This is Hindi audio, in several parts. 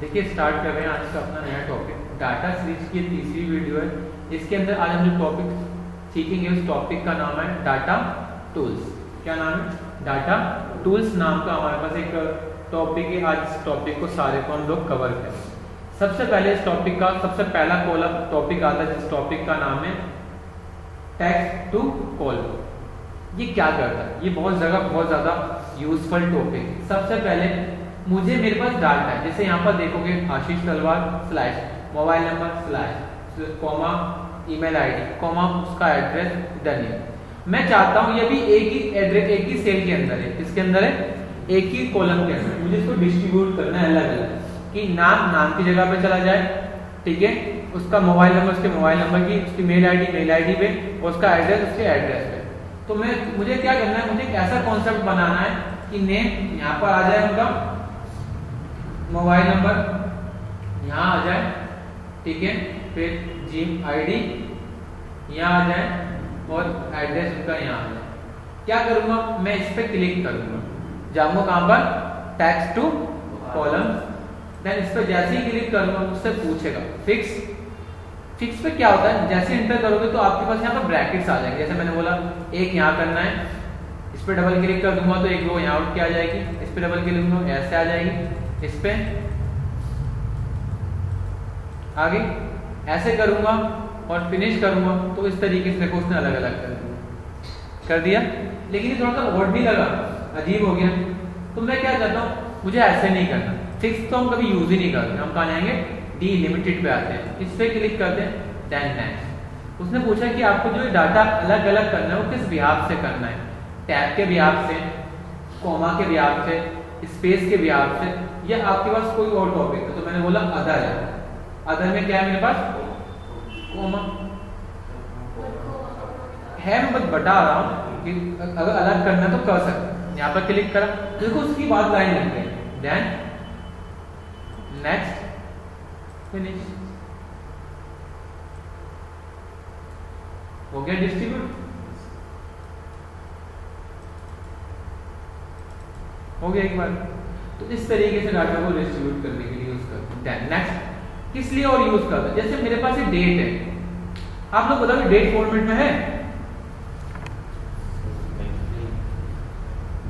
देखिए स्टार्ट कर रहे हैं आज का अपना नया टॉपिक डाटा सीरीज़ की तीसरी वीडियो है. इसके अंदर आज हम जो टॉपिक सीखेंगे, उस टॉपिक का नाम है डाटा टूल्स क्या नाम है? डाटा टूल्स नाम का हमारे पास एक टॉपिक है. आज इस टॉपिक को सारे को हम लोग कवर करें. सबसे पहले इस टॉपिक का, सबसे पहला कॉलम टॉपिक आता है, जिस टॉपिक का नाम है टेक्स्ट टू कॉल ये क्या करता है? ये बहुत जगह बहुत ज़्यादा यूजफुल टॉपिक सबसे पहले मुझे मेरे पास डाटा है। जैसे यहाँ पर देखोगे, Ashish Talwar slash mobile number slash comma email ID comma उसका एड्रेस डन मैं चाहता हूँ ये भी एक ही एड्रेस एक ही सेल के अंदर है। इसके अंदर है? एक ही कॉलम के अंदर मुझे इसको डिस्ट्रीब्यूट करना है अलग अलग कि नाम नाम की जगह पे चला जाए, ठीक है? उसका मोबाइल नंबर उसके मोबाइल नंबर की, उसकी मेल आईडी मेल आईडी पे, और उसका एड्रेस उसके एड्रेस पे। तो मैं, मुझे क्या करना है? मुझे एक ऐसा कॉन्सेप्ट बनाना है कि नेम यहाँ पर आ जाए उनका। मोबाइल नंबर यहाँ आ जाए, ठीक है? फिर जिम आईडी यहाँ आ जाए और एड्रेस उनका यहाँ आ जाए। क्या करूँगा? मैं इस पर क्लिक करूँगा। जाऊँगा कहाँ पर? टैक्स टू कॉलम देन इस पर जैसे ही क्लिक करूँगा, उससे पूछेगा। फिक्स फिक्स पे क्या होता है? जैसे इंटर करोगे तो आपके पास यहाँ पर ब्रैकेट्स आ जाएँगे। जैसे मैंने बोला, एक यहाँ करना है। इस पर डबल क्लिक कर दूँगा तो एक रो यहाँ उठ के आ जाएगी। इस पर डबल क्लिक दूँगा, ऐसे आ जाएगी। इस पे। आगे, ऐसे करूँगा और फिनिश करूँगा तो इस तरीके से देखो उसने अलग अलग कर दिया। कर दिया? लेकिन ये थोड़ा सा ऑड भी लगा, अजीब हो गया। तो मैं क्या करता हूँ, मुझे ऐसे नहीं करना। फिक्स तो हम कभी यूज़ ही नहीं करते, हम कहा जाएँगे? डी लिमिटेड पे आते हैं। इस पे क्लिक करते हैं देन नेक्स्ट उसने पूछा कि आपको जो डाटा अलग अलग करना है, वो किस बिहार से करना है? टैब के बिहार से कोमा के बिहार से स्पेस के बिहार से, या आपके पास कोई और टॉपिक है? तो मैंने बोला अदर है। अदर में क्या है मेरे पास? कोमा है, मैं बस बता रहा हूँ कि अगर अलग करना तो कर सकते यहाँ पर क्लिक करा। देखो, उसकी बात लाइन लग गई। देन नेक्स्ट फिनिश हो गया डिस्ट्रीब्यूट हो गया एक बार। तो इस तरीके से डाटा को डिस्ट्रीब्यूट करने के लिए यूज़ करते हैं। नेक्स्ट किस लिए और यूज़ करते हैं? जैसे मेरे पास एक डेट है। आप लोग बताओ डेट फॉर्मेट में है?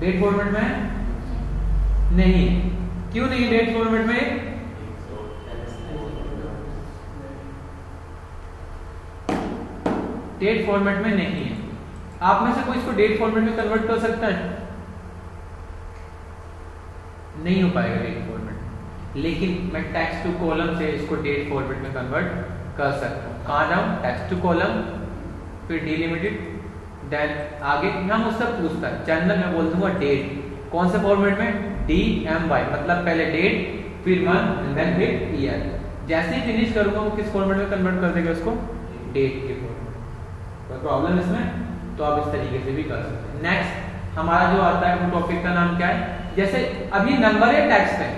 डेट फॉर्मेट में नहीं। क्यों नहीं डेट फॉर्मेट में? डेट फॉर्मेट में नहीं है। आप में से कोई इसको डेट फॉर्मेट में कन्वर्ट कर सकता है? नहीं हो पाएगा डेट फॉर्मेट लेकिन मैं टेक्स्ट टू कॉलम से इसको डेट फॉर्मेट में कन्वर्ट कर सकता हूँ। कहाँ जाऊँ टेक्स्ट टू कॉलम फिर डिलिमिटेड देन आगे हम उससे पूछता है। जनरल मैं बोल दूँगा डेट कौन से फॉर्मेट में? डी एम वाई मतलब पहले डेट फिर मंथ देन फिर ईयर जैसे ही फिनिश करूँगा, वो किस फॉर्मेट में कन्वर्ट कर देगा उसको? डेट के फॉर्मेट कोई प्रॉब्लम इसमें? तो आप इस तरीके से भी कर सकते हैं। नेक्स्ट हमारा जो आता है, वो टॉपिक का नाम क्या है? जैसे अभी नंबर है टैक्स है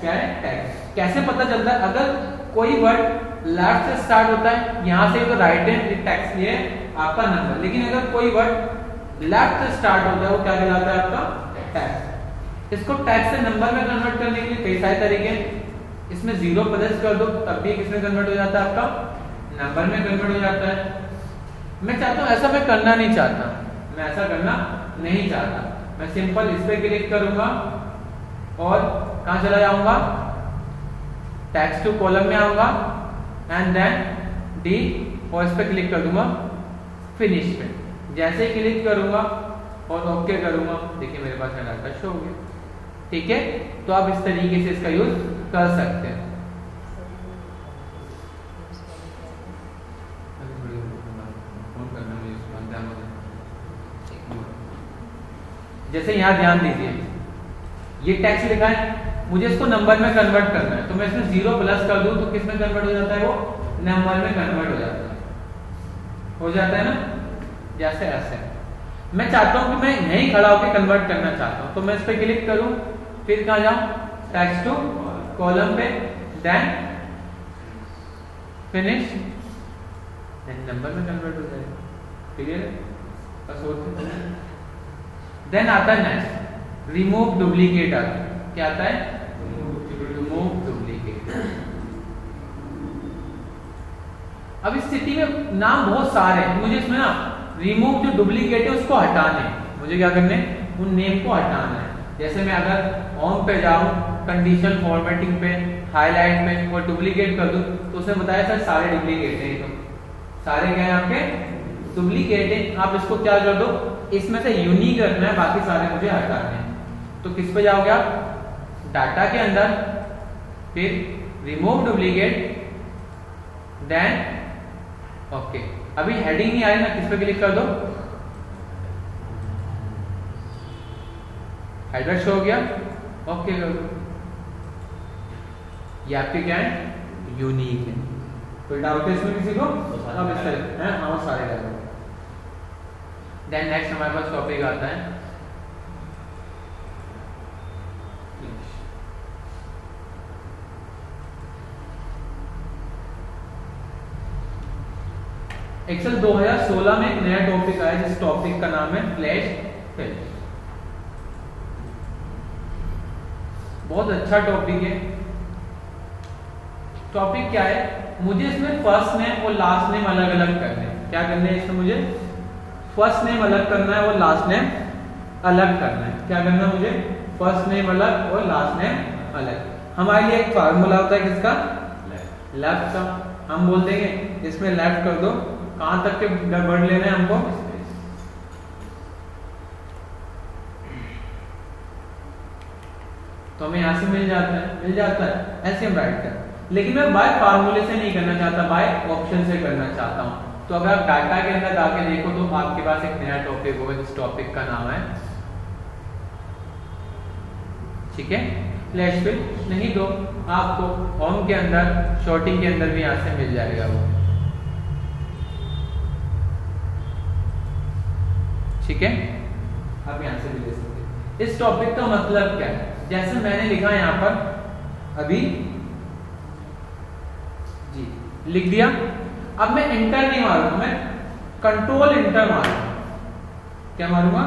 क्या है? टैक्स कैसे पता चलता है? अगर कोई वर्ड लेफ़्ट से स्टार्ट होता है, यहाँ से तो राइट है टैक्स ये आपका नंबर लेकिन अगर कोई वर्ड लेफ़्ट से स्टार्ट होता है, वो क्या कहलाता है आपका? टैक्स इसको टैक्स से नंबर में कन्वर्ट करने के लिए कई सारे तरीके इसमें ज़ीरो प्लस कर दो, तब भी किसमें कन्वर्ट हो जाता है आपका। नंबर में कन्वर्ट हो जाता है। मैं चाहता हूँ ऐसा मैं करना नहीं चाहता। मैं ऐसा करना नहीं चाहता। मैं सिंपल इस पे क्लिक करूँगा और कहा चला जाऊँगा? टैक्स टू कॉलम में आऊँगा एंड देन डी और इस पे क्लिक कर दूँगा फिनिश पे। जैसे ही क्लिक करूँगा और ओके करूँगा, देखिए मेरे पास शो हो गया। ठीक है? तो आप इस तरीके से इसका यूज़ कर सकते हैं। जैसे यहाँ ध्यान दीजिए। ये टैक्स लिखा है, मुझे इसको नंबर में कन्वर्ट करना है। तो मैं इसमें ज़ीरो प्लस कर दूँ तो किसमें कन्वर्ट हो जाता है वो? नंबर में कन्वर्ट हो जाता है। हो जाता है ना? जैसे ऐसे। मैं चाहता हूँ कि मैं यहीं खड़ा होकर कन्वर्ट करना चाहता हूँ। तो मैं इस पर क्लिक करूँ, फिर कहा जाऊँ? टैक्स टू कॉलम पे देन फिनिश नंबर में कन्वर्ट हो जाएगा। क्लियर है? बस और देन आता है नेक्स्ट रिमूव डुप्लीकेट आता क्या आता है? रिमूव डुप्लीकेट अब इस सिटी में नाम बहुत सारे हैं। मुझे इसमें ना रिमूव जो डुप्लीकेट है उसको हटाने मुझे क्या करने उन नेम को हटाना है। जैसे मैं अगर ऑन पे जाऊँ कंडीशन फॉर्मेटिंग पे हाईलाइट में और डुप्लीकेट कर दूँ तो उसने बताया सर सारे डुप्लीकेट हैं तो। सारे क्या है आपके? डुप्लीकेट है आप इसको क्या कर दो? इसमें से यूनिक रखना है बाकी सारे मुझे हटाने हैं। तो किस पे जाओगे आप? डाटा के अंदर। फिर रिमूव डुप्लीकेट देन ओके अभी हेडिंग नहीं आ रही ना किस पे क्लिक कर दो? हेडर शो हो गया। ओके कर दो ये आपके क्या है? यूनिक है। कोई डाउट है इसमें किसी को? अब इस तरह। है? हाँ सारे डालो देन नेक्स्ट हमारे पास टॉपिक आता है। एक्सेल 2016 में एक नया टॉपिक आया, जिस टॉपिक का नाम है फ्लैश फिल बहुत अच्छा टॉपिक है। टॉपिक क्या है? मुझे इसमें फ़र्स्ट नेम और लास्ट नेम अलग अलग करने क्या करने हैं इसमें मुझे? फ़र्स्ट नेम अलग करना है और लास्ट नेम अलग करना है। क्या करना है मुझे? फ़र्स्ट नेम अलग और लास्ट नेम अलग। हमारे लिए एक फार्मूला होता है किसका? लेफ़्ट का। हम बोल देंगे इसमें लेफ़्ट कर दो। कहाँ तक के वर्ड लेने हैं हमको? तो हमें यहाँ से मिल जाता है। मिल जाता है। ऐसे हम राइट कर लेकिन मैं बाय फार्मूले से नहीं करना चाहता बाय ऑप्शन से करना चाहता हूँ। तो अगर आप डाटा के अंदर जाके देखो तो आपके पास एक नया टॉपिक होगा, जिस टॉपिक का नाम है। ठीक है? फ्लैश फिल नहीं तो आपको होम के अंदर शॉर्टिंग के अंदर भी यहाँ से मिल जाएगा वो। ठीक है? आप यहाँ से भी ले सकते इस टॉपिक का मतलब क्या है? जैसे मैंने लिखा यहाँ पर, अभी, जी, लिख दिया। अब मैं इंटर नहीं मारूँगा, मैं कंट्रोल इंटर मारूँगा। क्या मारूँगा?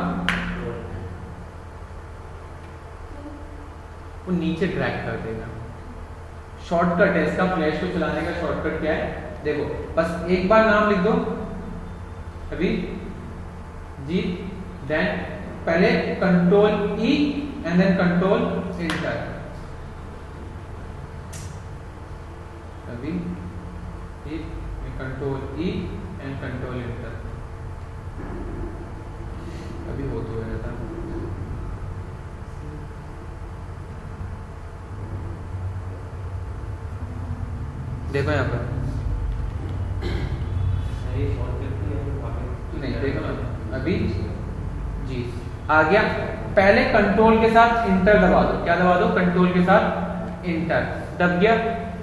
वो नीचे ड्रैग कर देगा। शॉर्टकट है, इसका फ्लैश को चलाने का शॉर्टकट क्या है? देखो, बस एक बार नाम लिख दो। अभी, जी देन पहले control E and then control enter अभी control E and control enter अभी हो तो था देखो यहाँ पर। नहीं देखो अभी? जी। आ गया। पहले कंट्रोल के साथ इंटर दबा दो। क्या दबा दो? कंट्रोल के साथ इंटर दब गया।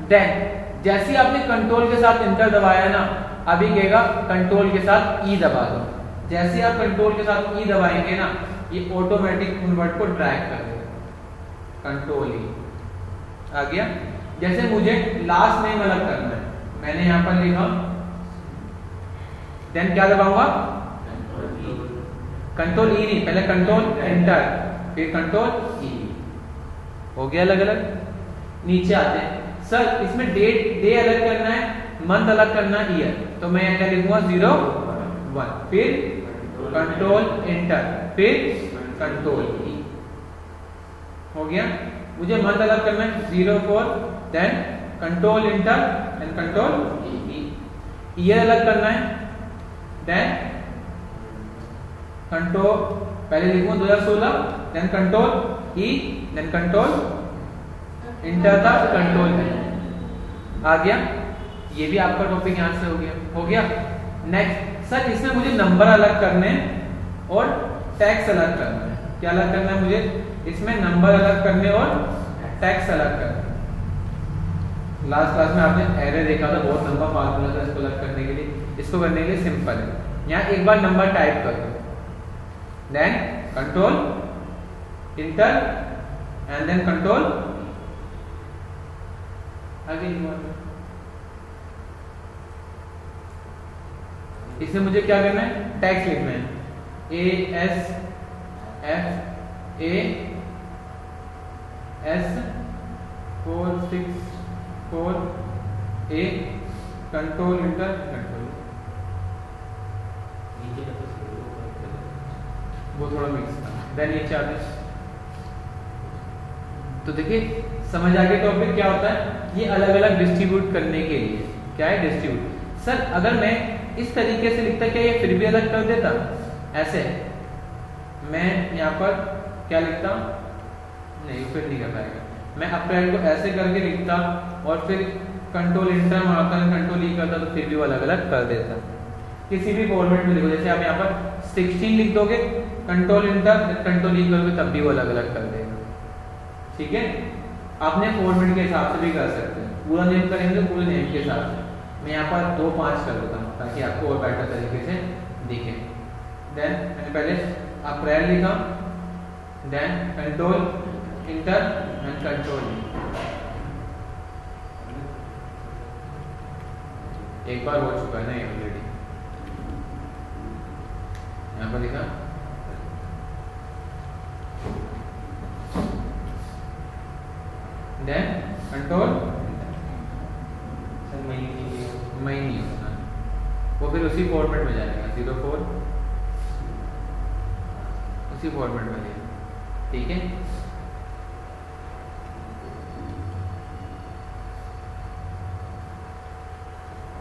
देन जैसे आपने कंट्रोल के साथ इंटर दबाया ना, अभी कहेगा कंट्रोल के साथ ई दबा दो। जैसे आप कंट्रोल के साथ ई दबाएँगे ना, ये ऑटोमेटिक उन को ड्रैग कर देगा। कंट्रोल ई आ गया? जैसे मुझे लास्ट नेम अलग करना है। मैंने यहाँ पर लिखा। देन क्या दबाऊँगा? कंट्रोल ई नहीं, पहले कंट्रोल एंटर फिर कंट्रोल ई हो गया अलग अलग नीचे आते हैं। सर, इसमें डेट डे अलग करना है मंथ अलग करना है ईयर तो मैं क्या लिखूँगा? ज़ीरो वन फिर कंट्रोल एंटर फिर कंट्रोल ई हो गया? मुझे मंथ अलग करना है zero four then control enter and control year अलग करना है देन कंट्रोल पहले लिखूँगा 2016 then control E then control enter था कंट्रोल आ गया। ये भी आपका टॉपिक यहाँ से हो गया। हो गया? नेक्स्ट सर इसमें मुझे नंबर अलग करने और टैक्स अलग करना है। क्या अलग करना है मुझे? इसमें नंबर अलग करने और टैक्स अलग करना लास्ट क्लास में आपने एरे देखा था, बहुत लंबा फार्मूला था इसको अलग करने के लिए। इसको करने के लिए सिंपल है। यहाँ एक बार नंबर टाइप कर दो। Then control enter and then control again इसमें मुझे क्या करना है? टैक्स लिखना है। A S F A S four six four A control enter control वो थोड़ा मिक्स था। देन ये चार्जेस तो देखिए समझ आ गया टॉपिक क्या होता है? ये अलग अलग डिस्ट्रीब्यूट करने के लिए। क्या है डिस्ट्रीब्यूट सर अगर मैं इस तरीके से लिखता, क्या ये फिर भी अलग कर देता? ऐसे। मैं यहाँ पर क्या लिखता नहीं, फिर नहीं कर पाएगा। मैं अप्रैल को ऐसे करके लिखता और फिर कंट्रोल इंटर मारता कंट्रोल ई करता तो फिर भी वो अलग अलग कर देता। किसी भी फॉर्मेट में लिखो जैसे आप यहाँ पर 16 लिख दोगे कंट्रोल इंटर कंट्रोल ई करोगे, तब भी वो अलग अलग कर देगा। ठीक है? अपने फॉर्मेट के हिसाब से भी कर सकते हैं। पूरा नेम करेंगे, पूरे नेम के हिसाब से मैं यहाँ पर दो पाँच कर देता हूँ, ताकि आपको और बेटर तरीके से दिखे। देन मैंने पहले अप्रैल लिखा। Then control enter and control एक बार हो चुका है ना ऑलरेडी यहाँ पर लिखा। देन कंट्रोल मई नहीं होना वो फिर उसी फॉर्मेट में जाएगा ज़ीरो फोर उसी फॉर्मेट में जाएगा, ठीक है?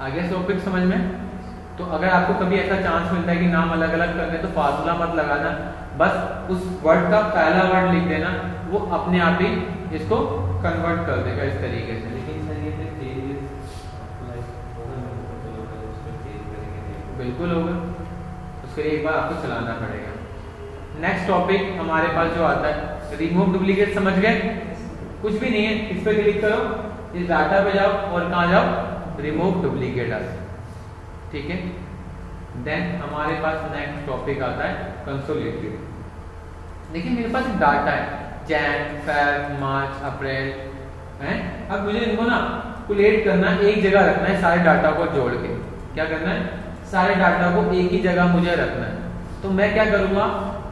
आगे टॉपिक समझ में? तो अगर आपको कभी ऐसा चांस मिलता है कि नाम अलग अलग करने तो फासला मत लगाना। बस उस वर्ड का पहला वर्ड लिख देना, वो अपने आप ही इसको कन्वर्ट कर देगा इस तरीके से। लेकिन सर, ये बिल्कुल होगा उसके लिए एक बार आपको चलाना पड़ेगा। नेक्स्ट टॉपिक हमारे पास जो आता है रिमूव डुप्लीकेट समझ गए? कुछ भी नहीं है, इस पर क्लिक करो। इस डाटा पे जाओ और कहाँ जाओ? रिमूव डुप्लीकेट आता ठीक है? देन हमारे पास नेक्स्ट टॉपिक आता है कंसोलिडेटेड देखिए, मेरे पास डाटा है। जैन फेब मार्च अप्रैल है? अब मुझे इनको ना कुलेट करना, एक जगह रखना है सारे डाटा को जोड़ के। क्या करना है? सारे डाटा को एक ही जगह मुझे रखना है। तो मैं क्या करूँगा?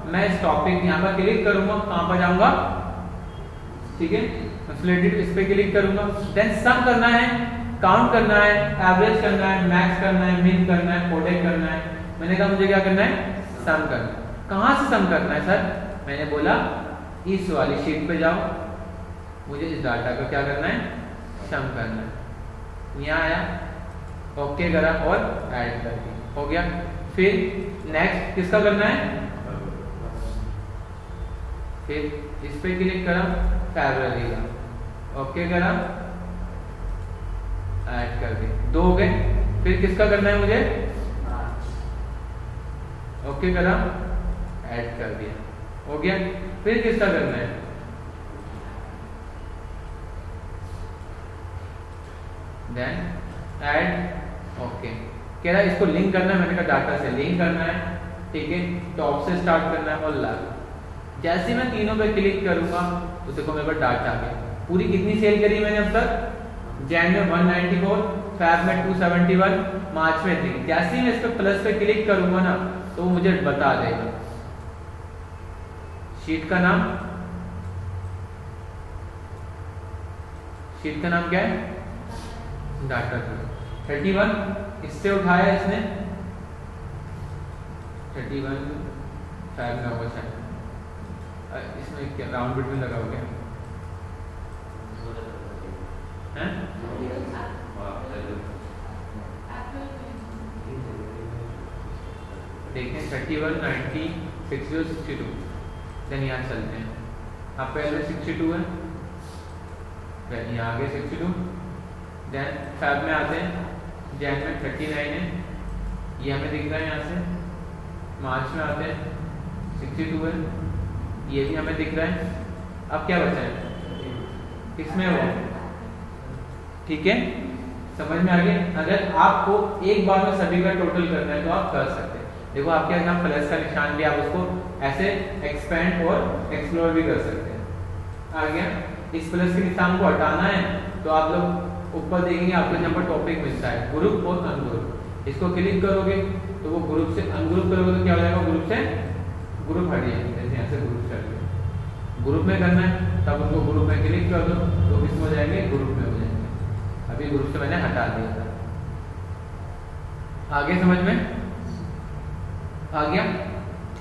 मैं इस टॉपिक यहाँ पर क्लिक करूँगा, कहाँ पर जाऊँगा? ठीक है? कंसोलिडेटेड इस पे क्लिक करूँगा। देन सम करना है काउंट करना है एवरेज करना है मैक्स करना है मिन करना है प्रोडक्ट करना है। मैंने कहा मुझे क्या करना है? सम करना है। कहाँ से सम करना है सर मैंने बोला इस वाली शीट पे जाओ। मुझे इस डाटा को क्या करना है? सम करना है। यहाँ आया। ओके करा और ऐड कर दिया। हो गया। फिर नेक्स्ट किसका करना है? फिर इस पे क्लिक करा फैब्रवरी का ओके करा। ऐड कर दिया। दो हो गए। फिर किसका करना है मुझे? ओके करा। ऐड कर दिया। हो गया। फिर किसका करना है? देन ऐड ओके कह रहा है इसको लिंक करना है, मैंने कहा डाटा से लिंक करना है, ठीक है? टॉप से स्टार्ट करना है और लाग जैसे मैं तीनों पे क्लिक करूँगा तो देखो मेरे पास डाटा आ गया. पूरी कितनी सेल करी मैंने अब तक? जैन में 194 फैब में 271 मार्च में थी जैसे ही मैं इस पे प्लस पे क्लिक करूँगा ना तो मुझे बता देगा. शीट का नाम? शीट का नाम क्या है? Data thirty one? इससे उठाया इसने? थर्टी वन फाइव का हुआ इसमें क्या, राउंड बिट में लगा हो? गया देखें, thirty one, ninety, six, zero, sixty two. Then यहाँ चलते हैं। आप पहले सिक्सटी टू है। देन यहाँ आगे सिक्सटी टू देन फैब में आते हैं। जैन में थर्टी नाइन है। ये हमें दिख रहा है यहाँ से। मार्च में आते हैं। सिक्सटी टू है। ये भी हमें दिख रहा है। अब क्या बचा है? किसमें वो ठीक है? समझ में आ गया? अगर आपको एक बार में सभी का टोटल करना है तो आप कर सकते हैं। देखो, आपके यहाँ प्लस का निशान भी आप उसको ऐसे एक्सपेंड और एक्सप्लोर भी कर सकते हैं। आ गया। इस प्लस के निशान को हटाना है तो आप लोग ऊपर देखेंगे आपको यहाँ पर टॉपिक मिलता है। ग्रुप और अनग्रुप इसको क्लिक करोगे तो वो ग्रुप से अनग्रुप करोगे तो क्या हो जाएगा? ग्रुप से ग्रुप हट जाएँगे। जैसे यहाँ से ग्रुप कर ग्रुप में करना है, तब उनको ग्रुप में क्लिक कर दो तो किसमें हो जाएँगे? ग्रुप में हो जाएँगे। अभी ग्रुप से मैंने हटा दिया था। आगे समझ में? आ गया।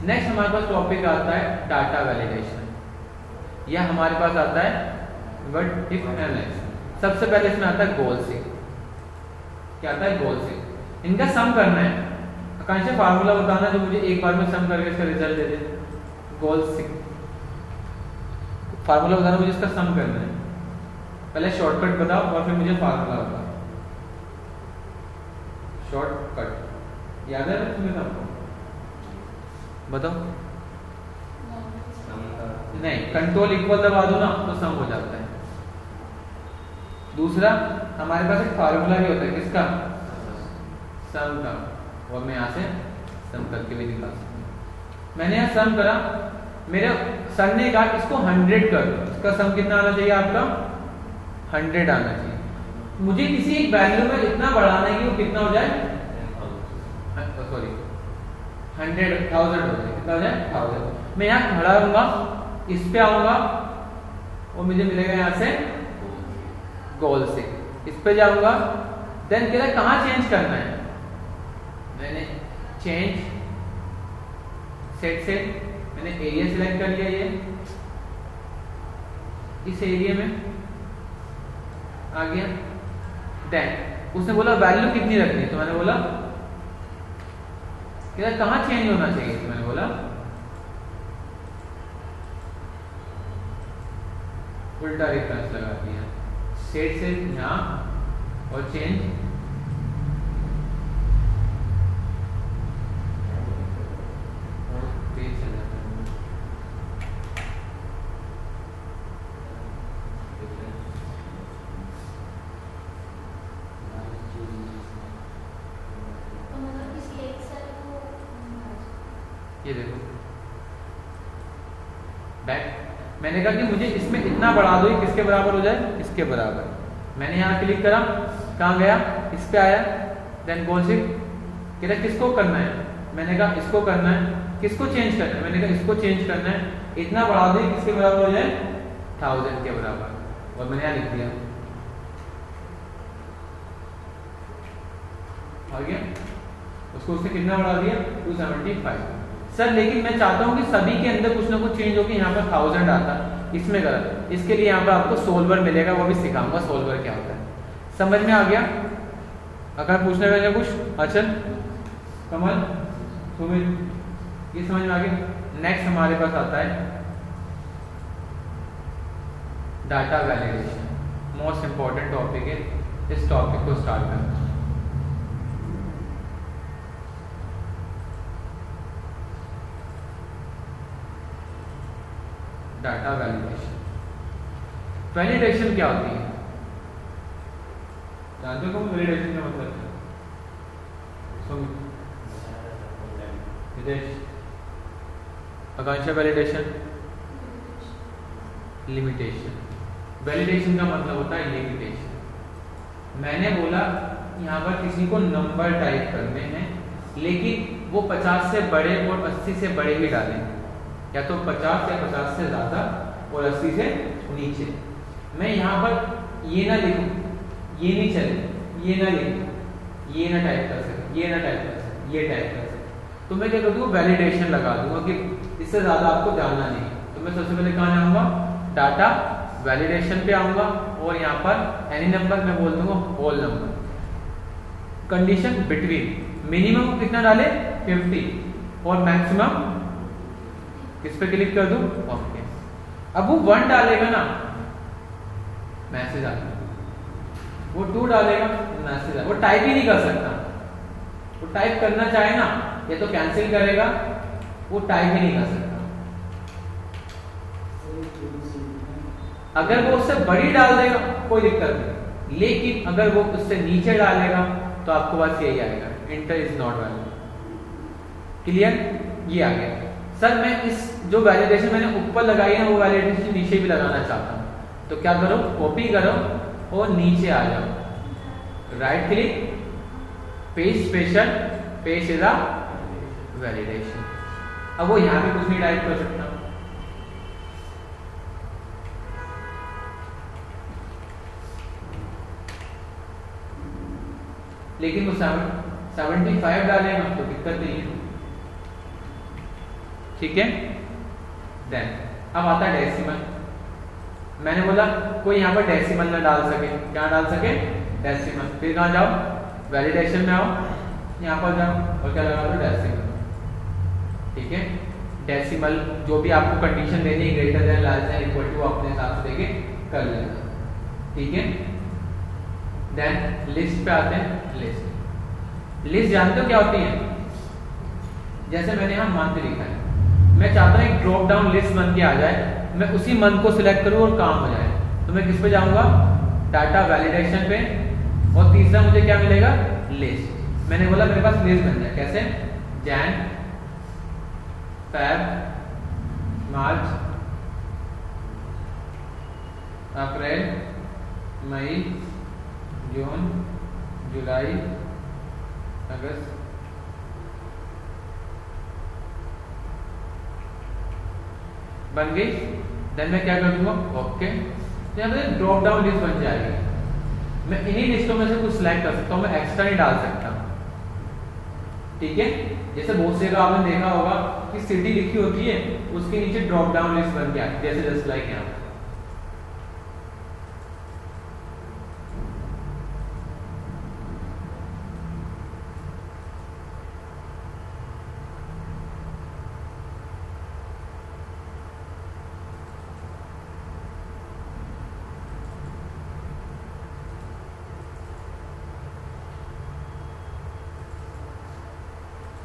नेक्स्ट हमारे पास टॉपिक आता है डाटा वैलिडेशन यह हमारे पास आता है बट इफ़ एनालाइज सबसे पहले इसमें आता है गोल से क्या आता है गोल से इनका सम करना है। आकांक्षा फार्मूला बताना जो मुझे एक बार में सम करके इसका रिज़ल्ट दे दे। गोल से फार्मूला बताना मुझे इसका सम करना है। पहले शॉर्टकट बताओ और फिर मुझे फार्मूला बताओ। शॉर्टकट याद है तुम्हें सबको? बताओ। नहीं कंट्रोल इक्वल दबा दो ना तो सम हो जाता है। दूसरा हमारे पास एक फार्मूला भी होता है किसका? सम का। और मैं यहाँ से सम करके भी दिखा सकता हूँ। मैंने यहाँ सम करा मेरे सर ने कहा इसको हंड्रेड कर दो। इसका सम कितना आना चाहिए आपका? हंड्रेड आना चाहिए। मुझे किसी एक वैल्यू में इतना बढ़ाना है कि वो कितना हो जाए? सॉरी हंड्रेड थाउज़ेंड हो जाएगा, थाउज़ेंड? मैं यहाँ खड़ा रहूँगा, इस पे आऊँगा और मुझे मिलेगा यहाँ से गोल से। इस पे जाऊँगा देन कह रहा कहाँ चेंज करना है? मैंने चेंज सेट से, मैंने एरिया सिलेक्ट कर लिया ये। इस एरिया में आ गया। देन उसने बोला वैल्यू कितनी रखनी है? तो मैंने बोला कह कहाँ चेंज होना चाहिए? तो मैंने बोला, उल्टा रेफरेंस लगा दिया। सेट से यहाँ और चेंज ये देखो बैक मैंने कहा कि मुझे इतना बढ़ा दो, किसके बराबर हो जाए? इसके बराबर। मैंने यहाँ क्लिक करा, कहाँ गया? इस पे आया। देन से? कह रहा किसको करना है? मैंने कहा, इसको करना है। किसको चेंज करना है? मैंने कहा, इसको चेंज करना है। इतना बढ़ा दो, किसके बराबर हो जाए? थाउज़ेंड के बराबर। और मैंने यहाँ लिख दिया। आ गया। उसको उससे कितना बढ़ा दिया? टू सेवेंटी फाइव सर, लेकिन मैं चाहता हूँ कि सभी के अंदर कुछ ना कुछ चेंज हो यहाँ पर थाउज़ेंड आता। इसमें गलत इसके लिए यहाँ पर आपको सोल्वर मिलेगा, वो भी सिखाऊँगा सोल्वर क्या होता है। समझ में आ गया? अगर पूछने का कुछ? अचल, कमल सुमित ये समझ में आ गया? नेक्स्ट हमारे पास आता है data validation most important topic है इस टॉपिक को स्टार्ट करना। डाटा वैलिडेशन वैलिडेशन क्या होती है? जानते हो वैलिडेशन का मतलब विदेश। आकांक्षा वैलिडेशन लिमिटेशन वैलिडेशन का मतलब होता है लिमिटेशन मैंने बोला, यहाँ पर किसी को नंबर टाइप करने हैं, लेकिन वो 50 से बड़े और 80 से बड़े ही डालेंगे। या तो 50 या 50 से ज़्यादा और 80 से नीचे। मैं यहाँ पर ये ना लिखूँ, ये नहीं चले, ये ना लिखूँ, ये ना टाइप कर सके, ये ना टाइप कर सके, ये टाइप कर सके। तो मैं क्या कर दूँगा वैलिडेशन लगा दूँगा कि इससे ज़्यादा आपको जानना नहीं तो मैं सबसे पहले कहाँ जाऊँगा? डाटा वैलिडेशन पे आऊँगा और यहाँ पर एनी नंबर मैं बोल दूँगा whole number condition between minimum कितना डाले? 50 और मैक्सिमम किस पे क्लिक कर दूँ? ओके अब वो वन डालेगा ना। मैसेज आ वो टू डालेगा, मैसेज आ वो टाइप ही नहीं कर सकता। वो टाइप करना चाहे ना, ये तो कैंसिल करेगा। वो टाइप ही नहीं कर सकता। अगर वो उससे बड़ी डाल देगा, कोई दिक्कत नहीं। लेकिन अगर वो उससे नीचे डालेगा तो आपको बस यही आएगा। Enter is not valid clear ये आ गया। सर, मैं इस जो वैलिडेशन मैंने ऊपर लगाई है, वो वैलिडेशन नीचे भी लगाना चाहता हूँ। तो क्या करो? कॉपी करो और नीचे आ जाओ। Right click page special page is validation अब वो यहाँ पे कुछ नहीं टाइप कर सकता। लेकिन वो सेवेंटी 75 डालेगा तो दिक्कत नहीं है। ठीक है? देन अब आता है डेसिमल मैंने बोला, कोई यहाँ पर डेसिमल ना डाल सके। क्या डाल सके? डेसिमल फिर कहाँ जाओ? वैलिडेशन में आओ। यहाँ पर जाओ। और क्या लगा दो डेसिमल ठीक है? डेसिमल जो भी आपको कंडीशन देनी है greater than less than equal to अपने हिसाब से देके कर लेना। ठीक है? देन लिस्ट पे आते हैं। लिस्ट लिस्ट जानते हो क्या होती है? जैसे मैंने यहाँ मंथ लिखा है। मैं चाहता हूँ एक ड्रॉप डाउन लिस्ट बन के आ जाए, मैं उसी मंथ को सिलेक्ट करूँ और काम हो जाए। तो मैं किस पे जाऊँगा? डाटा वैलिडेशन पे। और तीसरा मुझे क्या मिलेगा? लिस्ट मैंने बोला, मेरे पास लिस्ट बन जाए। कैसे? जैन फैब मार्च अप्रैल मई जून जुलाई अगस्त बन गई। देन मैं क्या कर दूँगा? ओके तो यहाँ पे ड्रॉप डाउन लिस्ट बन जाएगी। मैं इन्हीं लिस्टों में से कुछ सिलेक्ट कर सकता हूँ, मैं एक्स्ट्रा नहीं डाल सकता। ठीक है? जैसे बहुत से आपने देखा होगा कि सिटी लिखी होती है, उसके नीचे ड्रॉप डाउन लिस्ट बन गया, जैसे जस्ट लाइक यहाँ।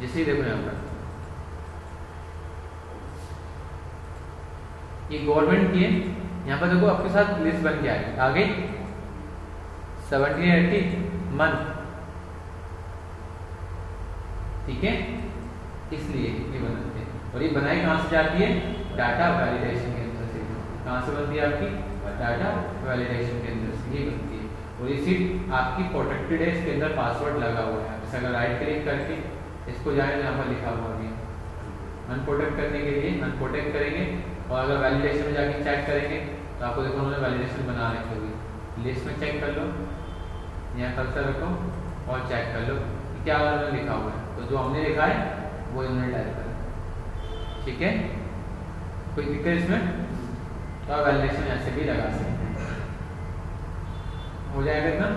जैसे देखो यहाँ पर। ये गवर्नमेंट की है। यहाँ पर देखो, आपके साथ लिस्ट बन के आई आ गई सेवनटीन एट्टी मंथ ठीक है? इसलिए ये बनाते हैं। और ये बनाई कहाँ से जाती है? डाटा वैलिडेशन के अंदर से। कहाँ से बनती है आपकी? डाटा वैलिडेशन के अंदर से ये बनती है। और ये सिर्फ़ आपकी प्रोटेक्टेड है, इसके अंदर पासवर्ड लगा हुआ है। अगर राइट क्लिक करके इसको जाए यहाँ पर लिखा हुआ भी अनप्रोटेक्ट करने के लिए अनप्रोटेक्ट करेंगे और अगर वैलिडेशन में जाके चेक करेंगे तो आपको देखो उन्होंने वैलिडेशन बना रखी होगी लिस्ट में चेक कर लो, यहाँ कर्सर रखो और चेक कर लो क्या उन्होंने लिखा हुआ है। तो जो हमने लिखा है, वो इन्होंने टाइप करा। ठीक है? कोई दिक्कत इसमें? तो आप वैलिडेशन ऐसे भी लगा सकते हैं। हो जाएगा इतना?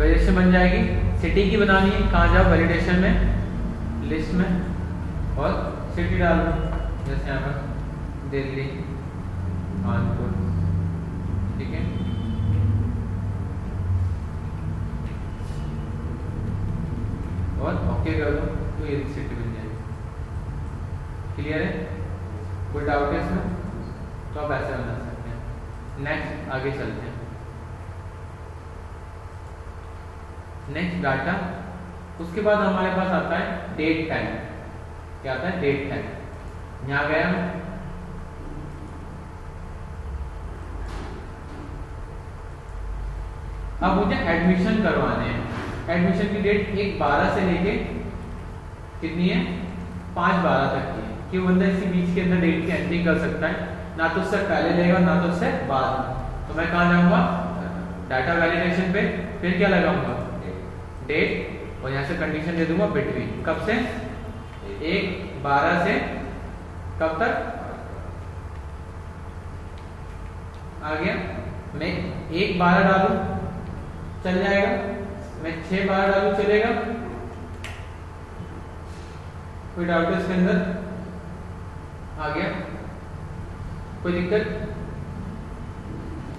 वैलिडेशन बन जाएगी। सिटी की बनानी है, कहाँ जाओ? वैलिडेशन में लिस्ट में, और सिटी डालो। जैसे यहाँ पर, दिल्ली, कानपुर, ठीक है? और ओके कर दो तो ये सिटी बन जाएगी। क्लियर है? कोई डाउट है इसमें? तो आप ऐसे बना सकते हैं। नेक्स्ट आगे चलते हैं। नेक्स्ट डाटा उसके बाद हमारे पास आता है डेट टाइम क्या आता है? डेट टाइम यहाँ गया अब मुझे एडमिशन करवाने हैं. एडमिशन की डेट एक बारह से लेके कितनी है? पाँच बारह तक की है. कि बंदा इसी बीच के अंदर डेट की एंट्री कर सकता है. ना तो उससे पहले लेगा ना तो उससे बाद. तो मैं कहा जाऊँगा? डाटा वैलिडेशन पे. फिर क्या लगाऊँगा? डेट और यहाँ से कंडीशन दे दूँगा बिटवीन कब से? एक, बारह से कब तक? आ गया. मैं एक बारह डालू, चल जाएगा. मैं छह बारह डालू, चलेगा. कोई डाउट इसके अंदर? आ गया. कोई दिक्कत?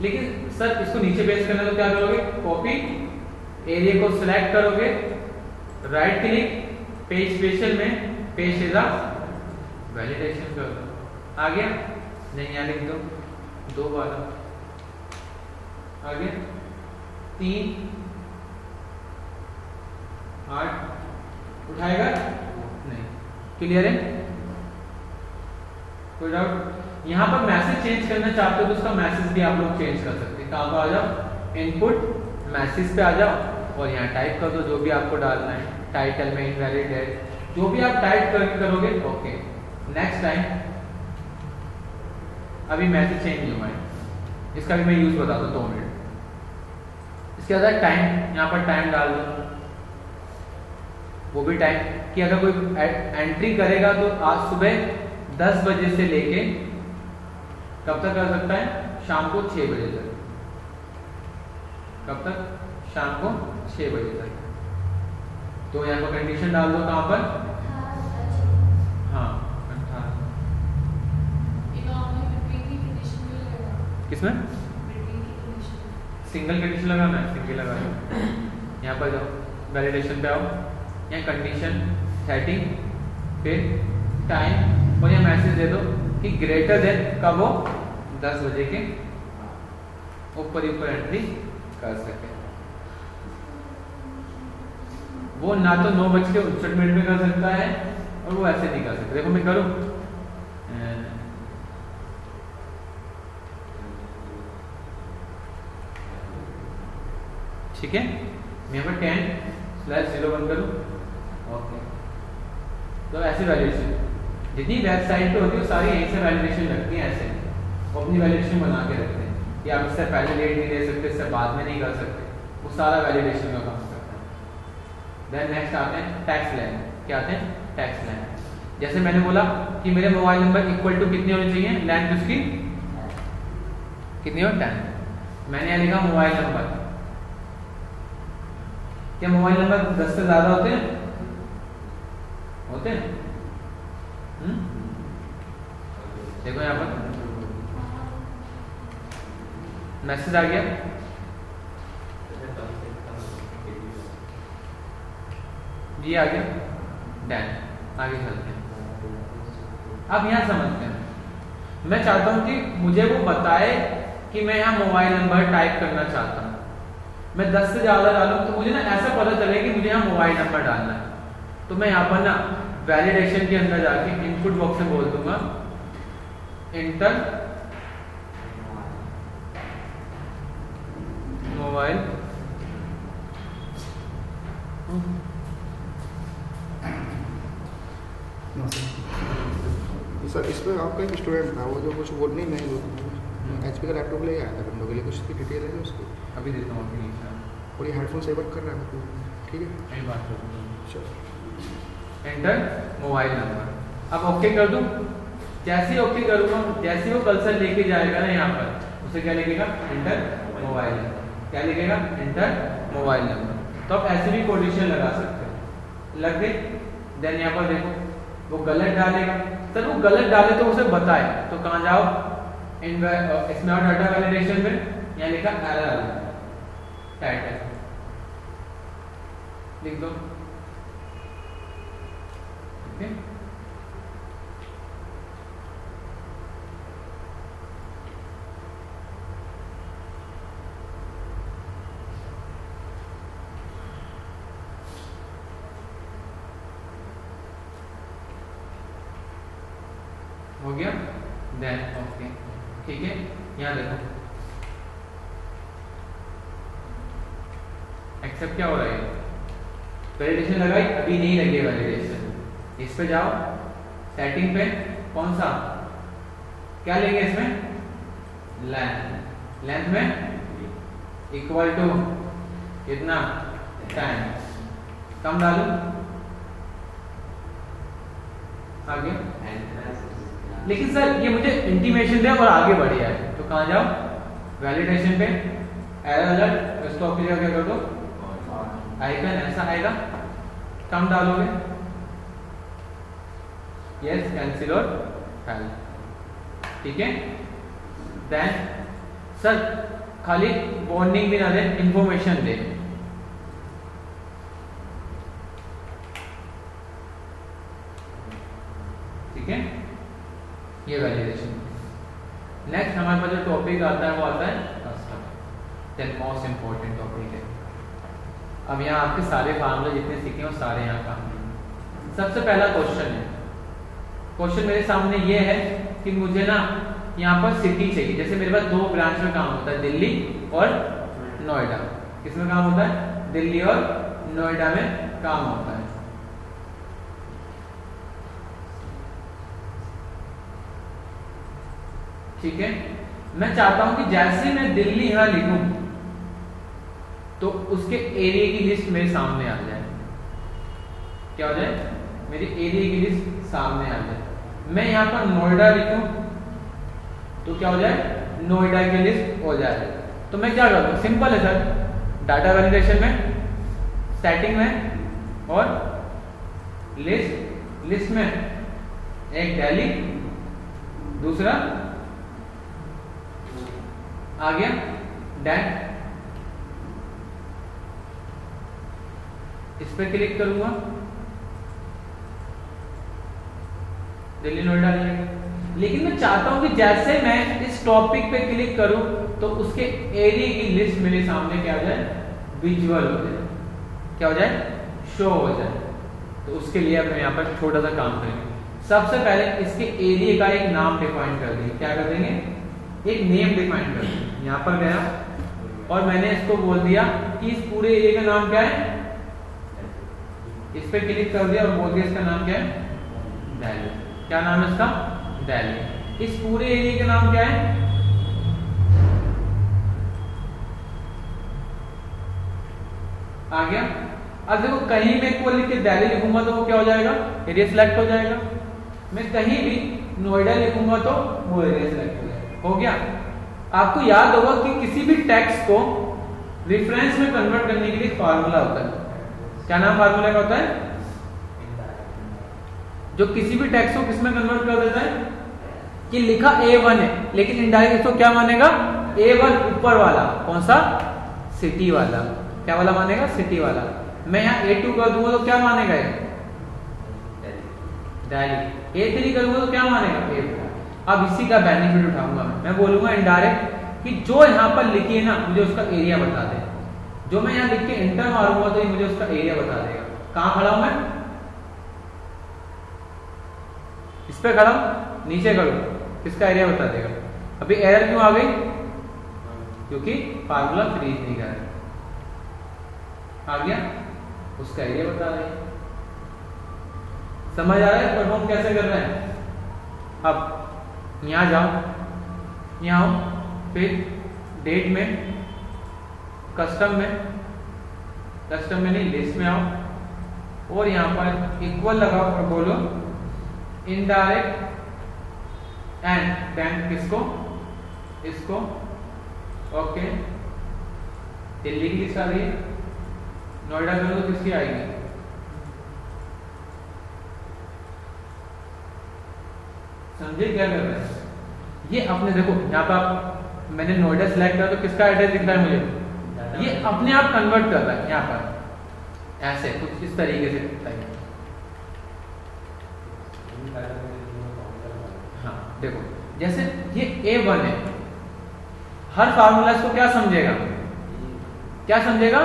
लेकिन सर, इसको नीचे बेस करना तो क्या करोगे? कॉपी एरिया को सिलेक्ट करोगे राइट क्लिक पेज स्पेशल में पेज इज़ वैलिडेशन कर दो आ गया? नहीं, यहाँ लिख दो। दो बार। आ गया? तीन, आठ। उठाएगा? नहीं। क्लियर है? कोई डाउट यहाँ पर मैसेज चेंज करना चाहते हो तो उसका मैसेज भी आप लोग चेंज कर सकते हैं। कहाँ पर आ जाओ इनपुट मैसेज पे आ जाओ और यहाँ टाइप कर दो जो भी आपको डालना है। टाइटल में इनवैलिड है। जो भी आप टाइप करके करोगे ओके नेक्स्ट टाइम अभी मैसेज चेंज नहीं हुआ है। इसका भी मैं यूज़ बता दूँ, दो मिनट इसके बाद टाइम यहाँ पर टाइम डाल दो। वो भी टाइम कि अगर कोई एंट्री करेगा तो आज सुबह दस बजे से लेके कब तक कर सकता है? शाम को छह बजे तक। कब तक? शाम को छह बजे तक। तो यहाँ पर कंडीशन डाल दो कहाँ पर? हाँ किसमें सिंगल कंडीशन लगाना है सिंगल लगा यहाँ पर जाओ वैलिडेशन पे आओ। यहाँ कंडीशन सेटिंग फिर टाइम और यहाँ मैसेज दे दो कि ग्रेटर देन कब हो? दस बजे के ऊपर ऊपर एंट्री कर सके। वो ना तो नौ बज के उनसठ मिनट में कर सकता है, और वो ऐसे नहीं कर सकता। देखो मैं करूँ? ठीक है? मैं पर टेन स्लैश ज़ीरो वन करूँ? ओके तो ऐसे वैल्यूएशन जितनी वेबसाइट पे होती है सारी यहीं से वैल्यूएशन लगती है ऐसे। अपनी वैल्यूएशन बना के रखते हैं। कि आप इससे पहले डेट नहीं दे सकते, इससे बाद में नहीं कर सकते। वो सारा वैल्यूएशन का काम करता है। देन नेक्स्ट आते हैं टैक्स लाइन क्या आते हैं? टैक्स लाइन जैसे मैंने बोला कि मेरे मोबाइल नंबर इक्वल टू कितनी होनी चाहिए? लैंड उसकी? कितनी हो? टेन मैंने यहाँ लिखा मोबाइल नंबर क्या मोबाइल नंबर दस से ज़्यादा होते हैं? होते हैं। हम्म? देखो यहाँ पर। मैसेज आ गया? जी आ गया? डैन आगे चलते हैं। अब यहाँ समझते हैं। मैं चाहता हूँ कि मुझे वो बताए कि मैं यहाँ मोबाइल नंबर टाइप करना चाहता हूँ। मैं 10 से ज़्यादा डालू तो मुझे ना ऐसा पता चले कि मुझे यहाँ मोबाइल नंबर डालना है। तो मैं यहाँ पर ना वैलिडेशन के अंदर जाके इनपुट बॉक्स में बोल दूँगा। Inter mobile. सर इसमें आपका एक स्टूडेंट था वो जो कुछ वो नहीं नहीं एच पी का लैपटॉप ले आया था बंदों के लिए। कुछ की डिटेल है उसकी? अभी देता हूँ अपनी और ये हेडफोन सेव कर रहा है ठीक है? यही बात कर चलो। एंटर मोबाइल नंबर अब ओके कर दूँ? जैसे ओके करूँगा जैसे वो कल्सर लेके जाएगा ना यहाँ पर उसे क्या लिखेगा? Enter mobile. क्या लिखेगा? एंटर मोबाइल नंबर तो आप ऐसे भी कोडिशन लगा सकते हैं। लग गए देन यहाँ पर देखो, वो गलत डालेगा सर, वो गलत डाले तो उसे बताए। तो कहाँ जाओ? इन इसमें और डाटा वैलिडेशन में यहाँ लिखा एरर टाइटल लिख दो। ठीक हो गया देन ओके ठीक है यहाँ देखो एक्सेप्ट क्या हो रहा है वैलिडेशन लगाई अभी नहीं लगी वैलिडेशन इस पे जाओ सेटिंग पे कौन सा? क्या लेंगे इसमें? लेंथ लेंथ में इक्वल टू कितना? टाइम कम डालू। आगे। लेकिन सर, ये मुझे इंटीमेशन दे और आगे बढ़ जाए तो कहाँ जाओ? वैलिडेशन पे। एरर अलर्ट इसको अपनी कर दो? आइकन ऐसा आएगा। कम डालोगे? यस कैंसिल और फ़ाइल ठीक है? देन सर खाली वार्निंग भी ना दे इंफॉर्मेशन दे. ठीक है? ये वैलिडेशन नेक्स्ट हमारे पास जो टॉपिक आता है, वो आता है custom then most important topic है. अब यहाँ आपके सारे फार्मूले जितने सीखे वो सारे यहाँ काम सबसे पहला क्वेश्चन है। क्वेश्चन मेरे सामने ये है कि मुझे ना यहाँ पर सिटी चाहिए। जैसे मेरे पास दो ब्रांच में काम होता है, दिल्ली और नोएडा। किसमें काम होता है? दिल्ली और नोएडा में काम होता है। ठीक है? मैं चाहता हूँ कि जैसे मैं दिल्ली यहाँ लिखूं तो उसके एरिया की लिस्ट मेरे सामने आ जाए। क्या हो जाए? मेरी एरिया की लिस्ट सामने आ जाए। मैं यहाँ पर नोएडा लिखूं तो क्या हो जाए? नोएडा की लिस्ट हो जाए। तो मैं क्या करूँ? सिंपल है सर। डाटा वैलिडेशन में सेटिंग में और लिस्ट लिस्ट में एक दिल्ली दूसरा आ गया डैट इस पर क्लिक करूँगा। दिल्ली नोएडा लेकिन मैं चाहता हूँ कि जैसे मैं इस टॉपिक पे क्लिक करूँ तो उसके एरिया की लिस्ट मेरे सामने क्या हो जाए? विजुअल हो जाए। क्या हो जाए? शो हो जाए। तो उसके लिए अब यहाँ पर छोटा सा काम करेंगे। सबसे पहले इसके एरिया का एक नाम डिफाइन कर देंगे। क्या कर देंगे? एक नेम डिफाइन कर देंगे। यहाँ पर गया। और मैंने इसको बोल दिया कि इस पूरे एरिया का नाम क्या है? इस पे क्लिक कर दिया और बोल दिया इसका नाम क्या है? दिल्ली क्या नाम है इसका? दिल्ली इस पूरे एरिया का नाम क्या है? आ गया। अब देखो, कहीं मैं को लिख के दिल्ली लिखूँगा तो वो क्या हो जाएगा? एरिया सिलेक्ट हो जाएगा। मैं कहीं भी नोएडा लिखूँगा तो वो एरिया सिलेक्ट हो जाएगा। हो गया? आपको याद होगा कि किसी भी टेक्स्ट को रिफरेंस में कन्वर्ट करने के लिए फार्मूला होता है। क्या नाम फार्मूला का होता है? जो किसी भी टेक्स्ट को किसमें कन्वर्ट कर देता है? कि लिखा ए वन है, लेकिन इनडायरेक्ट इसको क्या मानेगा? ए वन ऊपर वाला, कौन सा? सिटी वाला। क्या वाला मानेगा? सिटी वाला। मैं यहाँ ए टू कर दूँगा तो क्या मानेगा ये? ए थ्री करूँगा तो क्या मानेगा? ए अब इसी का बेनिफिट उठाऊँगा मैं। बोलूँगा इनडायरेक्ट कि जो यहाँ पर लिखी है ना, मुझे उसका एरिया बता दे। जो मैं यहाँ लिख के इंटर मारूँगा तो ये मुझे उसका एरिया बता देगा। कहाँ खड़ा हूँ मैं? इस पे खड़ा नीचे करो किसका एरिया बता देगा? अभी एरर क्यों आ गई? क्योंकि फार्मूला फ्रीज नहीं कर रहा। आ गया? उसका एरिया बता रहे समझ आ रहा है? परफॉर्म कैसे कर रहे हैं? अब, यहाँ जाओ। यहाँ आओ। फिर डेट में कस्टम में कस्टम में नहीं लिस्ट में आओ। और यहाँ पर इक्वल लगाओ और बोलो इनडायरेक्ट एंड बैंक किसको? इसको। ओके दिल्ली की है नोएडा करो तो किसकी आएगी? समझे क्या कर रहे हैं? ये अपने देखो, यहाँ पर मैंने नोएडा सिलेक्ट किया तो किसका एड्रेस दिख रहा है मुझे? ये अपने आप कन्वर्ट कर रहा है यहाँ पर। ऐसे कुछ इस तरीके से हाँ देखो जैसे ये ए वन है हर फार्मूला इसको क्या समझेगा? क्या समझेगा?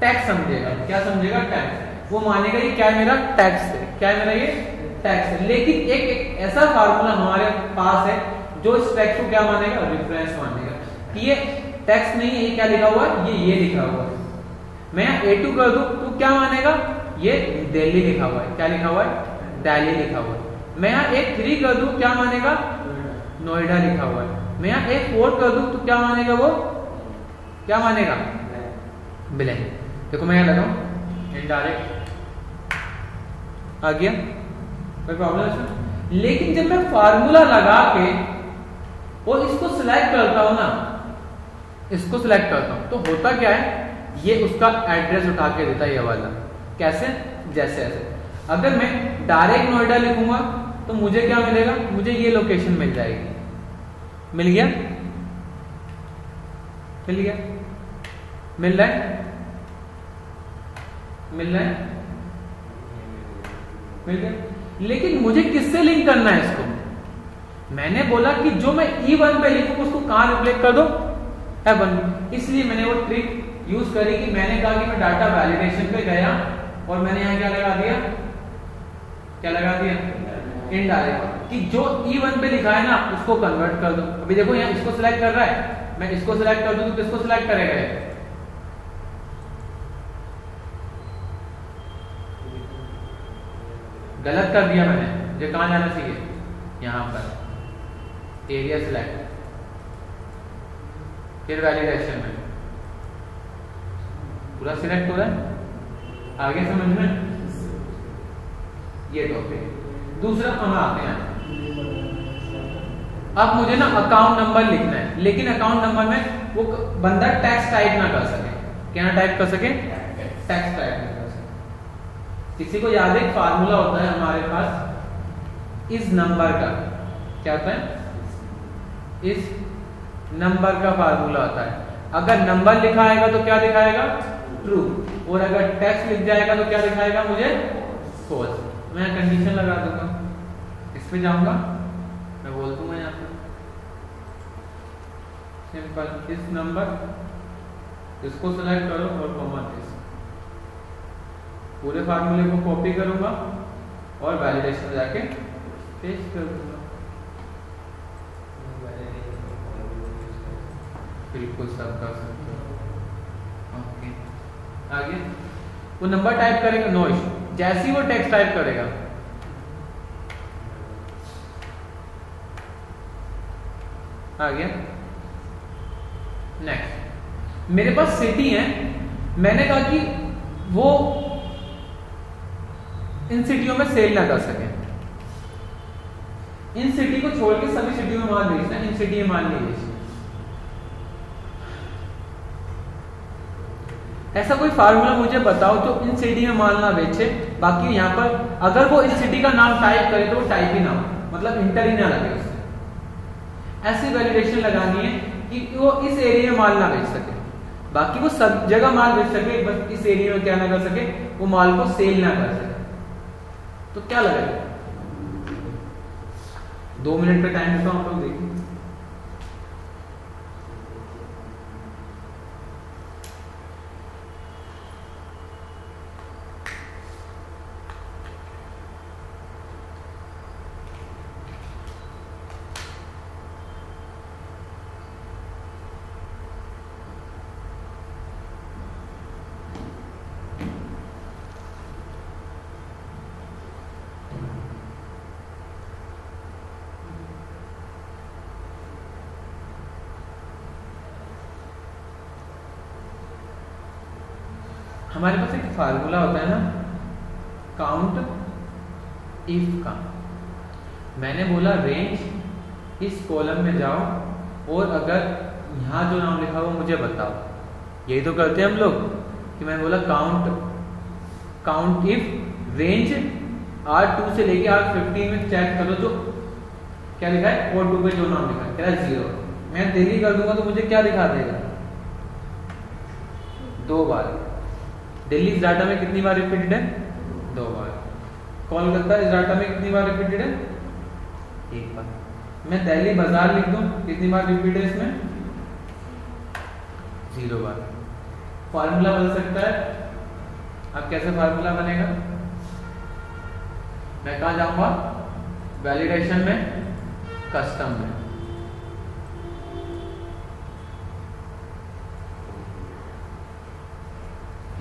टैक्स समझेगा। क्या समझेगा? टैक्स वो मानेगा ये क्या मेरा? टैक्स है। क्या मेरा ये? टैक्स है। लेकिन एक, एक ऐसा फार्मूला हमारे पास है जो इस टैक्स को क्या मानेगा? रिफरेंस मानेगा। कि ये टैक्स नहीं है ये क्या लिखा हुआ है? ये ये लिखा हुआ है। मैं ए टू कर दू तो क्या मानेगा? ये दिल्ली लिखा हुआ है। क्या लिखा हुआ है? दिल्ली लिखा हुआ है। मैं यहाँ एक थ्री कर दू क्या मानेगा? नोएडा लिखा हुआ है। मैं यहाँ एक फोर कर दू तो क्या मानेगा वो? क्या मानेगा? ब्लैंक। देखो मैं यहाँ लगाऊ इनडायरेक्ट आ गया। कोई प्रॉब्लम है लेकिन जब मैं फार्मूला लगा के और इसको सिलेक्ट करता हूँ ना इसको सिलेक्ट करता हूँ। तो होता क्या है? ये उसका एड्रेस उठा के देता है ये वाला। कैसे? जैसे ऐसे। अगर मैं डायरेक्ट नोएडा लिखूँगा तो मुझे क्या मिलेगा? मुझे ये लोकेशन मिल जाएगी। मिल गया? मिल गया? मिल रहा है? मिल रहा है? मिल गया? लेकिन मुझे किससे लिंक करना है इसको? मैंने बोला कि जो मैं ई e वन पे लिखूँगा उसको कहाँ रिफ्लेक्ट कर दो? एफ़ वन इसलिए मैंने वो ट्रिक यूज़ करी कि मैंने कहा कि मैं डाटा वैलिडेशन पे गया और मैंने यहाँ क्या लगा दिया? क्या लगा दिया? इनडायरेक्ट कि जो ई e वन पे लिखा है ना, उसको कन्वर्ट कर दो। अभी देखो यहाँ इसको सिलेक्ट कर रहा है। मैं इसको सिलेक्ट कर दू तो किसको सिलेक्ट करेगा गलत कर दिया मैंने। मुझे कहाँ जाना चाहिए? यहाँ पर। एरिया सिलेक्ट फिर वैलिडेशन में। पूरा सिलेक्ट हो रहा है? आगे समझ में? ये टॉपिक दूसरा हम आते हैं? अब मुझे ना अकाउंट नंबर लिखना है, लेकिन अकाउंट नंबर में वो बंदा टैक्स टाइप ना कर सके। क्या टाइप कर सके? टैक्स टाइप ना कर सके। किसी को याद है फार्मूला होता है हमारे पास? इस नंबर का। क्या होता है? इस नंबर का फार्मूला होता है। अगर नंबर लिखा आएगा तो क्या दिखाएगा? ट्रू और अगर टेक्स्ट लिख जाएगा तो क्या दिखाएगा मुझे? फॉल्स मैं कंडीशन लगा दूँगा। इस पे जाऊँगा। मैं बोल दूँगा यहाँ पे। सिंपल इस नंबर इसको सिलेक्ट करो और कॉमा दिस पूरे फार्मूले को कॉपी करूँगा और वैलिडेशन जाके पेस्ट कर दूँगा बिल्कुल सब कर सकते हो। ओके आगे। वो नंबर टाइप करेगा नो इशू जैसे ही वो टेक्स्ट टाइप करेगा। आ गया नेक्स्ट मेरे पास सिटी है। मैंने कहा कि वो इन सिटियों में सेल ना कर सके। इन सिटी को छोड़ के सभी सिटियों में माल बेचना इन सिटी में माल नहीं बेचना ऐसा कोई फार्मूला मुझे बताओ जो इन सिटी में माल ना बेचे। बाकी यहाँ पर अगर वो इस सिटी का नाम टाइप करे तो वो टाइप ही ना हो। मतलब इंटर ही ना लगे उससे ऐसी वैलिडेशन लगानी है कि वो इस एरिया में माल ना बेच सके। बाकी वो सब जगह माल बेच सके, बस इस एरिया में क्या ना कर सके, वो माल को सेल ना कर सके। तो क्या लगेगा? दो मिनट का टाइम देता हूँ आप लोग देखिए। हमारे पास एक फार्मूला होता है ना काउंट इफ़ का। मैंने बोला रेंज इस कॉलम में जाओ, और अगर यहाँ जो नाम लिखा हुआ, मुझे बताओ। यही तो करते हैं हम लोग, कि मैंने बोला count count if range R two से लेके आर फिफ्टीन में चेक करो जो क्या लिखा है? और टू पे जो नाम लिखा है क्या ज़ीरो मैं दिल्ली कर दूँगा तो मुझे क्या दिखा देगा? दो बार। दिल्ली इस डाटा में कितनी बार रिपीटेड है? दो बार। कोलकाता इस डाटा में कितनी बार रिपीटेड है? एक बार। मैं दिल्ली बाज़ार लिख दूँ, कितनी बार रिपीट है इसमें? ज़ीरो बार। फॉर्मूला बन सकता है। अब कैसे फार्मूला बनेगा? मैं कहा जाऊँगा? वैलिडेशन में कस्टम में।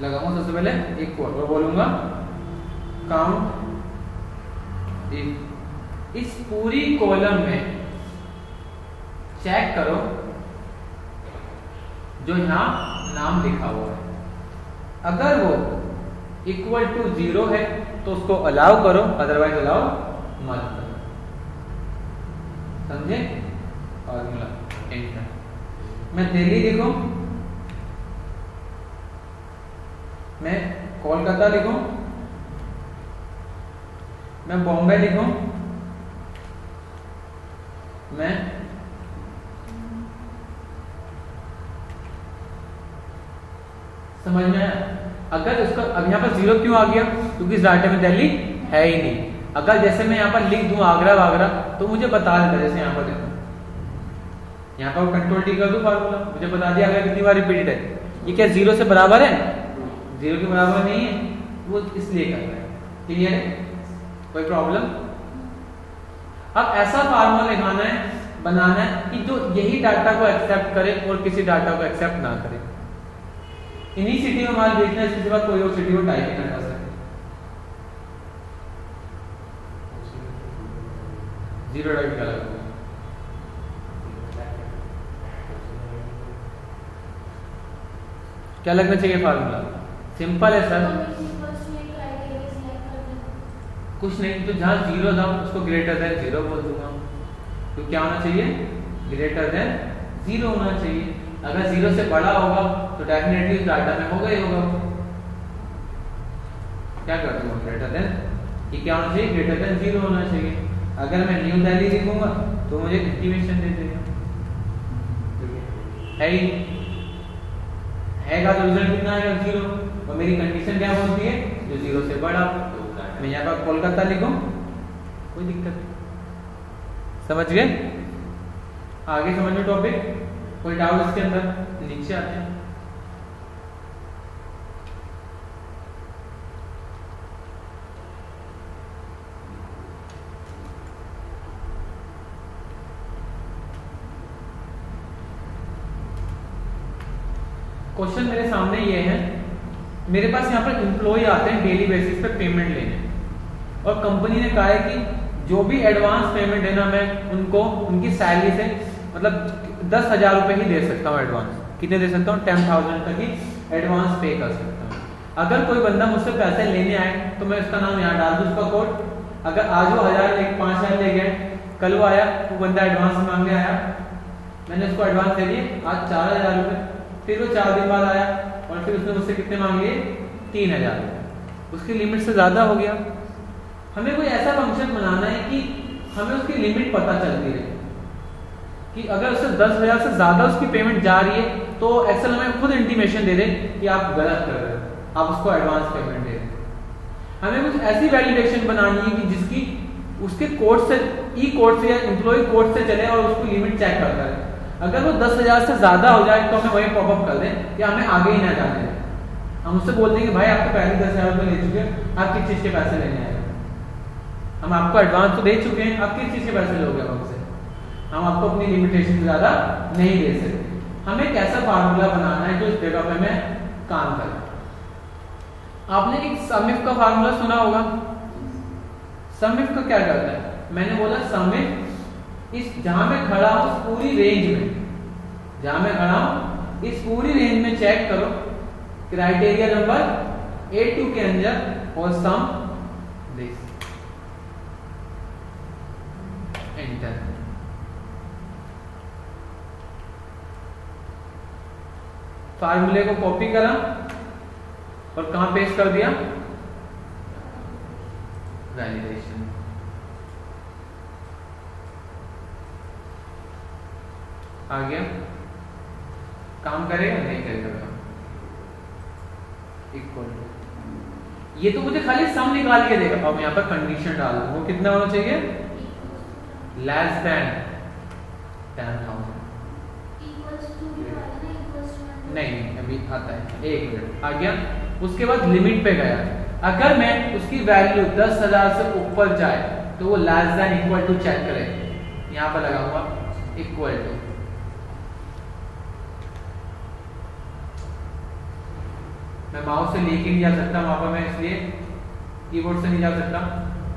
लगाऊँगा सबसे पहले एक कोड और बोलूँगा काउंट इफ़ इस पूरी कॉलम में चेक करो जो यहाँ नाम लिखा हुआ है। अगर वो इक्वल टू ज़ीरो है तो उसको अलाउ करो अदरवाइज़ अलाउ मत करो। समझे? फॉर्मूला एंटर मैं दिल्ली लिखूं? मैं कोलकाता लिखूं? मैं बॉम्बे लिखूं? मैं समझ में अगर उसका, अब यहाँ पर ज़ीरो क्यों आ गया? क्योंकि इस डाटे में दिल्ली है ही नहीं। अगर जैसे मैं यहाँ पर लिख दूँ आगरा वागरा तो मुझे बता देता जैसे यहाँ पर लिखूं यहाँ पर कंट्रोल टी कर दूँ फार्मूला मुझे बता दिया आगरा कितनी बार रिपीटेड है? ये क्या ज़ीरो से बराबर है? ज़ीरो के बराबर नहीं है, वो इसलिए कर रहा है। क्लियर है? कोई प्रॉब्लम अब ऐसा फार्मूला लगाना है, बनाना है कि जो यही डाटा को एक्सेप्ट करे और किसी डाटा को एक्सेप्ट ना करे। इन्हीं सिटी में माल बेचना है, इसके बाद कोई और सिटी को टाइप ना कर सके ज़ीरो डाइट का लगा क्या लगना चाहिए फार्मूला सिंपल है सर कुछ नहीं तो जहाँ ज़ीरो था उसको ग्रेटर देन ज़ीरो बोल दूँगा। तो क्या होना चाहिए? ग्रेटर देन ज़ीरो होना चाहिए। अगर ज़ीरो से बड़ा होगा तो डेफिनेटली उस डाटा में होगा ही होगा। क्या कर दूँगा? ग्रेटर देन ये क्या होना चाहिए? ग्रेटर देन ज़ीरो होना चाहिए। अगर मैं न्यू दिल्ली लिखूँगा तो मुझे इंटीमेशन दे देगा। है? ही है। का तो रिज़ल्ट कितना आएगा? ज़ीरो और मेरी कंडीशन क्या बोलती है? जो ज़ीरो से बड़ा, मैं यहाँ पर कोलकाता लिखूं। कोई दिक्कत नहीं। समझ गए? आगे समझ लो टॉपिक कोई डाउट इसके अंदर? नीचे आते हैं। क्वेश्चन मेरे सामने ये है। मेरे पास यहाँ पर एम्प्लॉय आते हैं डेली बेसिस पे पेमेंट लेने। और कंपनी ने कहा है कि जो भी एडवांस पेमेंट है ना, मैं उनको, उनकी सैलरी से मतलब दस हज़ार रुपए ही दे सकता हूँ एडवांस कितने दे सकता हूँ? टेन थाउज़ेंड तक ही एडवांस पे कर सकता हूँ। अगर कोई बंदा मुझसे पैसे लेने आए तो मैं उसका नाम यहाँ डाल दूँ, उसका कोड अगर आज वो हज़ार, एक पाँच हज़ार ले गए कल वो आया, वो बंदा एडवांस मांगने आया, मैंने उसको एडवांस दे दिए आज चार हज़ार रुपये फिर वो चार दिन बाद आया और फिर उसने मुझसे कितने मांग? लिए तीन हज़ार। उसकी लिमिट से ज़्यादा हो गया। हमें कोई ऐसा फ़ंक्शन बनाना है कि हमें उसकी लिमिट पता चलती रहे। कि अगर उससे दस हज़ार से ज़्यादा उसकी पेमेंट जा रही है तो एक्सेल हमें खुद इंटीमेशन दे दे कि आप गलत कर रहे हो। आप उसको एडवांस पेमेंट दे रहे हमें कुछ ऐसी वैलिडेशन बनानी है कि जिसकी उसके कोड से ई कोड से या एम्प्लॉय कोड से चले और उसकी लिमिट चेक करता है अगर वो दस हज़ार से ज़्यादा हो जाए तो हमें वही पॉपअप कर दें या हमें आगे ही ना जाने दें हम उससे बोल देंगे भाई आप तो पहले दस हज़ार रुपये ले चुके हैं, आप किस चीज़ के पैसे लेने आए? हम आपको एडवांस तो दे चुके हैं आप किस चीज़ के पैसे लोगे हमसे हम आपको अपनी लिमिटेशन ज़्यादा नहीं दे सकते। हमें एक ऐसा फार्मूला बनाना है जो इस जगह पे हमें काम करे आपने एक समिफ का फार्मूला सुना होगा? समिफ का क्या करता है? मैंने बोला, समिफ इस, जहाँ मैं खड़ा हूँ पूरी रेंज में। जहाँ मैं खड़ा हूँ, इस पूरी रेंज में चेक करो क्राइटेरिया नंबर ए टू के अंदर और सम दिस एंटर फार्मूले को कॉपी करा और कहाँ पेस्ट कर दिया? वैलिडेशन आ गया। काम करेगा नहीं करेगा इक्वल ये तो मुझे खाली सम निकाल के देगा। अब यहाँ पर कंडीशन डाल वो कितना होना चाहिए? लेस देन टेन थाउज़ेंड नहीं अभी आता है। एक मिनट आ गया। उसके बाद लिमिट पे गया। अगर मैं उसकी वैल्यू दस हज़ार से ऊपर जाए तो वो less than equal to check करे। यहाँ पर लगाऊँगा। इक्वल टू मैं माउस से लेके नहीं जा सकता, वहाँ पर मैं इसलिए कीबोर्ड से नहीं जा सकता।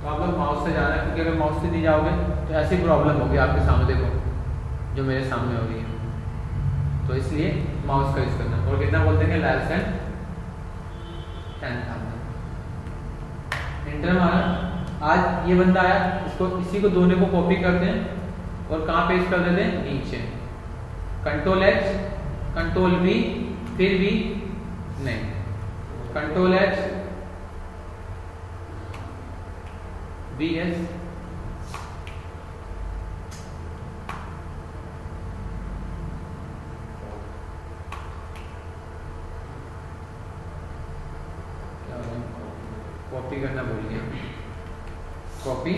तो आप लोग माउस से जाना, क्योंकि अगर माउस से नहीं जाओगे तो ऐसी प्रॉब्लम होगी आपके सामने देखो जो मेरे सामने हो रही है। तो इसलिए माउस का यूज़ करना। और कितना बोलते हैं less than ten thousand enter मारा। आज ये बंदा आया, इसको, इसी को दोनों को कॉपी करते हैं, और कहाँ पेस्ट कर देते हैं? नीचे। कंट्रोल एच कंट्रोल वी फिर भी नहीं। Control H B S copy करना भूल गया। कॉपी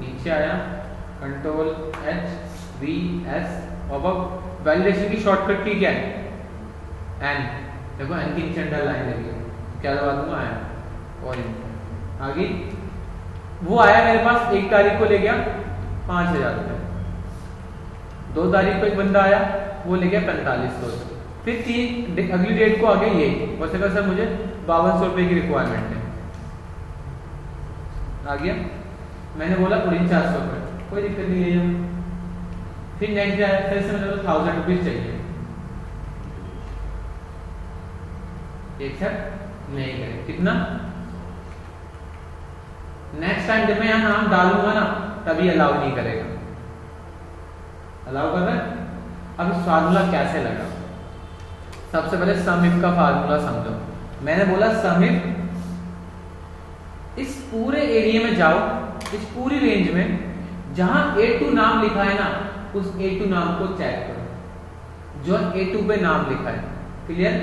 नीचे आया। कंट्रोल एच वी एस और वैलिडेशन की शॉर्टकट की क्या है? एन देखो एन की नीचे अंडर लाइन लगी क्या दबा दूँगा एन और आगे। वो आया मेरे पास, एक तारीख को ले गया, पाँच हज़ार रुपये दो तारीख को एक बंदा आया, वो ले गया पैंतालीस सौ फिर तीन अगली डेट को आ गया ये। वैसे कहा, सर, मुझे बावन सौ रुपये की रिक्वायरमेंट है। आ गया। मैंने बोला उनचास सौ रुपये कोई दिक्कत नहीं है फिर नेक्स्ट आया फिर से मैंने थाउज़ेंड रुपीज़ चाहिए। एक्सेप्ट नहीं करेगा कितना? नेक्स्ट टाइम जब मैं यहाँ नाम डालूँगा ना, तभी अलाउ नहीं करेगा। अलाउ कर रहे अब फार्मूला कैसे लगा? सबसे पहले समिफ का फार्मूला समझो। मैंने बोला समिफ इस पूरे एरिया में जाओ, इस पूरी रेंज में, जहाँ ए टू नाम लिखा है ना, उस ए टू नाम को चेक करो। जो ए टू पे नाम लिखा है। क्लियर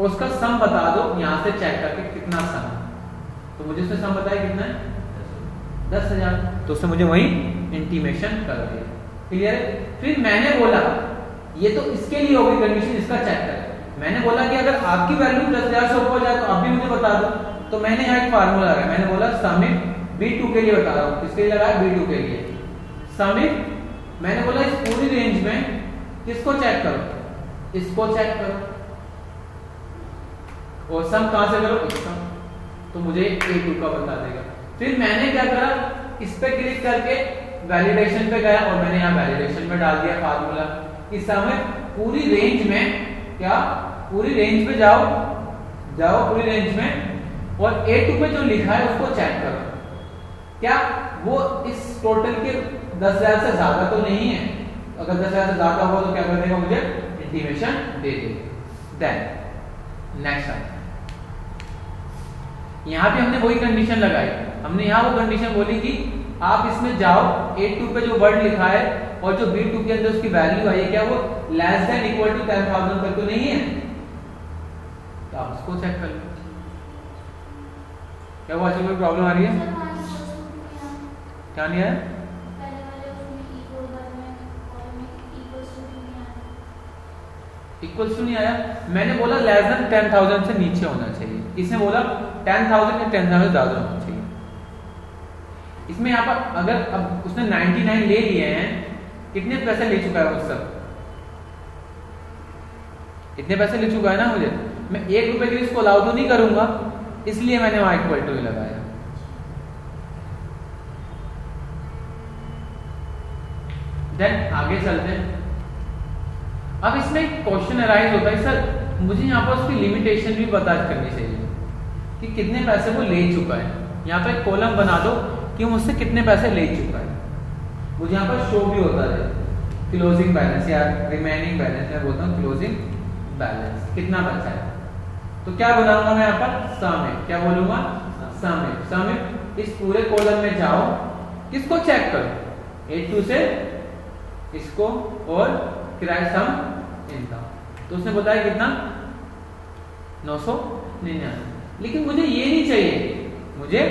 उसका सम बता दो, यहाँ से चेक करके कितना सम तो मुझे उसने सम बताया कितना है? दस हज़ार। तो उसने मुझे वही इंटीमेशन कर दिया। क्लियर फिर मैंने बोला, ये तो इसके लिए होगी कंडीशन इसका चेक कर। मैंने बोला कि अगर आपकी वैल्यू दस हज़ार से ऊपर जाए तो आप भी मुझे बता दो। तो मैंने यहाँ एक फार्मूला लगाया। मैंने बोला समिट बी टू के लिए बता रहा हूँ। किसके लिए लगाया? बी टू के लिए। समिट मैंने बोला, इस पूरी रेंज में किसको चेक करो? इसको चेक करो। और सम कहाँ से करो? इसका तो मुझे ए टू का बता देगा। फिर मैंने क्या करा? इस पे क्लिक करके वैलिडेशन पे गया और मैंने यहाँ वैलिडेशन में डाल दिया फार्मूला इस समय पूरी रेंज में क्या? पूरी रेंज पे जाओ। जाओ पूरी रेंज में और ए टू पे जो लिखा है उसको चेक करो। क्या वो इस टोटल के दस हज़ार से ज़्यादा तो नहीं है? अगर दस हज़ार से ज़्यादा हो तो क्या कर देगा मुझे? इंटीमेशन दे देगा। देन नेक्स्ट यहाँ पे हमने वही कंडीशन लगाई। हमने यहाँ वो कंडीशन बोली कि आप इसमें जाओ ए टू पे जो वर्ड लिखा है और जो बी टू के अंदर उसकी वैल्यू आई है क्या वो less than equal to ten thousand तक तो नहीं है? तो आप उसको चेक कर लो। क्या वो कोई प्रॉब्लम आ रही है? क्या नहीं है इक्वल्स टू नहीं आया। मैंने बोला लेस देन टेन थाउज़ेंड से नीचे होना चाहिए। इसने बोला? टेन थाउज़ेंड या टेन थाउज़ेंड ज़्यादा होना चाहिए। इसमें यहाँ पर अगर अब उसने 99 ले लिए हैं, कितने पैसे ले चुका है मुझसे इतने पैसे ले चुका है ना मुझे? मैं एक रुपए के लिए इसको अलाउ तो नहीं करूँगा, इसलिए मैंने वहाँ इक्वल टू लगाया। देन आगे चलते हैं। अब इसमें क्वेश्चन अराइज होता है, सर, मुझे यहाँ पर उसकी लिमिटेशन भी बता करनी चाहिए। कि कितने पैसे वो ले चुका है। यहाँ एक कॉलम बना दो कि मुझसे कितने पैसे ले चुका है। मुझे यहाँ पर शो भी होता है। क्लोजिंग बैलेंस या रिमेनिंग बैलेंस मैं बोलता हूँ क्लोजिंग बैलेंस कितना बचा है। तो क्या बनाऊँगा मैं यहाँ पर? समिट क्या बोलूँगा? समिट समिट इस पूरे कॉलम में जाओ, किसको चेक करो? ए टू से इसको और किराए सम इनका। तो उसने बताया कितना? नौ सौ निन्यानवे। लेकिन मुझे ये नहीं चाहिए। मुझे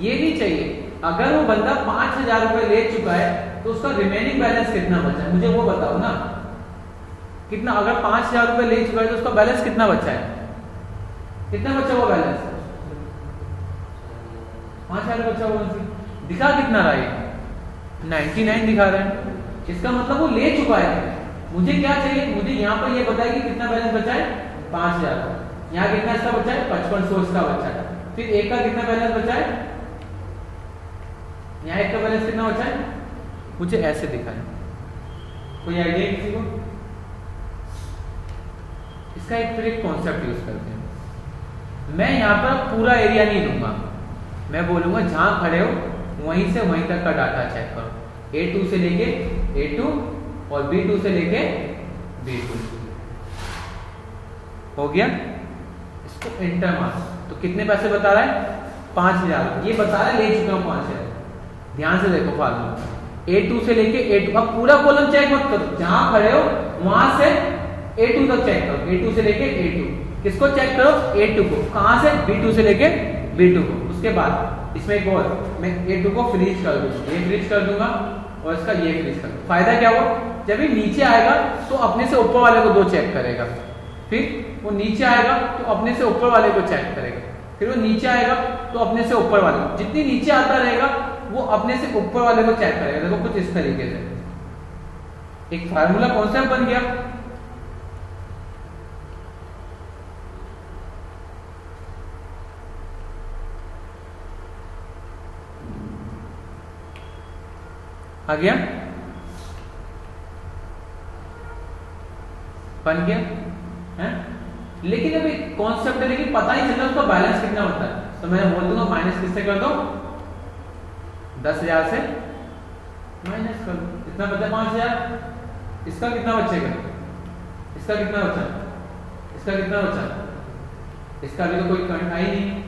ये नहीं चाहिए। अगर वो बंदा पाँच हज़ार रुपए ले चुका है तो उसका रिमेनिंग बैलेंस कितना बचा है? मुझे वो बताओ ना। कितना, अगर पाँच हज़ार रुपए ले चुका है तो उसका बैलेंस कितना बचा है? कितना बचा हुआ बैलेंस पाँच हज़ार बचा हुआ दिखा कितना रहा है नाइनटी नाइन दिखा रहा है। इसका मतलब वो ले चुका है। मुझे क्या चाहिए? मुझे यहाँ पर ये बताया कि कितना बैलेंस बचा है? पाँच हज़ार। यहाँ कितना इसका बचा है? पचपन सौ इसका बचा है फिर एक का कितना बैलेंस बचा है? यहाँ एक का बैलेंस कितना बचा है? मुझे ऐसे दिखा है कोई आइडिया किसी को? इसका एक फिर एक कॉन्सेप्ट यूज़ करते हैं। मैं यहाँ पर पूरा एरिया नहीं लूँगा। मैं बोलूँगा, जहाँ खड़े हो, वहीं से वहीं तक का डाटा चेक करो। ए टू से लेके ए टू और बी टू से लेके बी टू हो गया? इंटर मार तो कितने पैसे बता रहा है? पाँच हज़ार। ये बता रहा है, ले चुका हूँ पाँच हज़ार। ध्यान से देखो फार्मूला ए टू से लेके ए टू अब पूरा कॉलम चेक मत करो। जहाँ खड़े हो, वहाँ से ए टू तक चेक करो। ए टू से लेके ए टू किसको चेक करो? ए टू को। कहाँ से? बी टू से लेके बी टू को। उसके बाद, इसमें एक और। मैं ए टू को फ्रीज कर दूँगा। ये फ्रीज कर दूँगा और इसका ये फ्रीज कर दूँगा। फ़ायदा क्या हुआ? जब ये नीचे आएगा तो अपने से ऊपर वाले को दो चेक करेगा। फिर वो नीचे आएगा तो अपने से ऊपर वाले को चेक करेगा। फिर वो नीचे आएगा तो अपने से ऊपर वाले जितनी नीचे आता रहेगा, वो अपने से ऊपर वाले को चेक करेगा। देखो कुछ इस तरीके से। एक फार्मूला कौन सा बन गया। आ गया। बन गया। है? लेकिन अभी कॉन्सेप्ट है, लेकिन पता नहीं चलता उसका बैलेंस कितना होता है। तो मैं बोल दूँगा माइनस किससे कर दो? दस हज़ार से माइनस कर दो। कितना बचा पाँच हज़ार? इसका कितना बचेगा? इसका कितना बचा? इसका कितना बचा? इसका भी तो कोई करंट आई नहीं।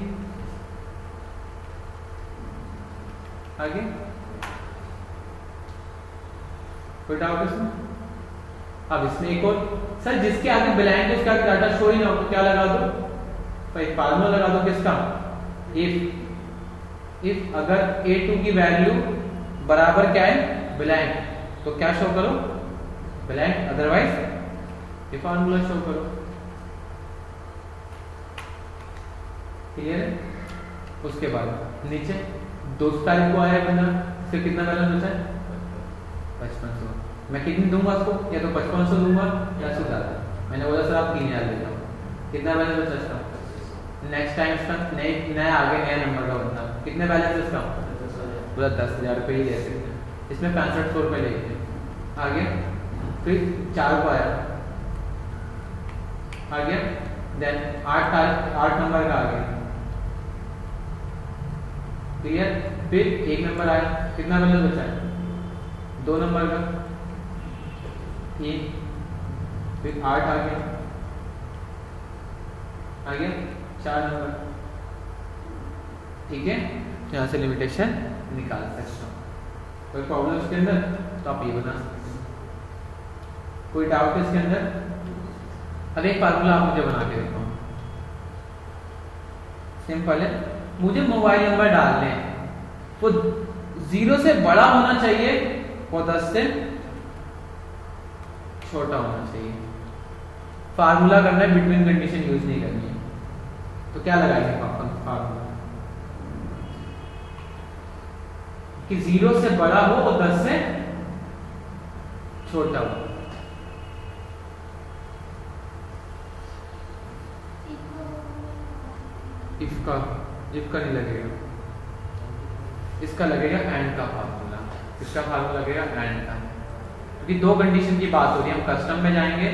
आगे? कोई डाउट इसमें? अब इसमें एक और, सर, जिसके आगे ब्लैंक उसका डाटा शो ही ना हो तो क्या लगा दो? एक फार्मूला लगा दो किसका? इफ़ इफ़ अगर a2 की वैल्यू बराबर क्या है? ब्लैंक तो क्या शो करो? ब्लैंक अदरवाइज़ ये फार्मूला शो करो. क्लियर उसके बाद नीचे दो तारीख को आया बंदा। फिर कितना बैलेंस बचा है? पचपन सौ। मैं कितनी दूँगा उसको या तो पचपन सौ दूँगा या उससे ज़्यादा। मैंने बोला, सर, आप तीन हज़ार देता हूँ कितना बैलेंस बचा इसका? नेक्स्ट टाइम इसका नए, नया आगे नया नंबर का बंदा कितने बैलेंस इसका? पूरा दस हज़ार रुपये ही सकते इसमें पैंसठ सौ रुपये लेंगे आगे? फिर चार को आया। आ गया देन आठ आठ नंबर का आ गया क्लियर फिर एक नंबर आया। कितना बैलेंस बचा है? दो नंबर का। एक फिर आठ आ गया। आ गया? चार नंबर। ठीक है? यहाँ से लिमिटेशन निकाल सकता हूँ। कोई प्रॉब्लम इसके अंदर? तो आप ये बना सकते हैं। कोई डाउट इसके अंदर? अरे, एक फार्मूला आप मुझे बना के देखो सिंपल है। मुझे मोबाइल नंबर डालने हैं। वो ज़ीरो से बड़ा होना चाहिए और दस से छोटा होना चाहिए। फार्मूला करना है बिटवीन कंडीशन यूज़ नहीं करनी। है तो क्या लगाएँगे फार्मूला? कि ज़ीरो से बड़ा हो और दस से छोटा हो। इफ़ का इफ़ का नहीं लगेगा। इसका लगेगा एंड का फार्मूला। इसका फार्मूला लगेगा एंड का। क्योंकि दो कंडीशन की बात हो रही है, हम कस्टम में जाएँगे,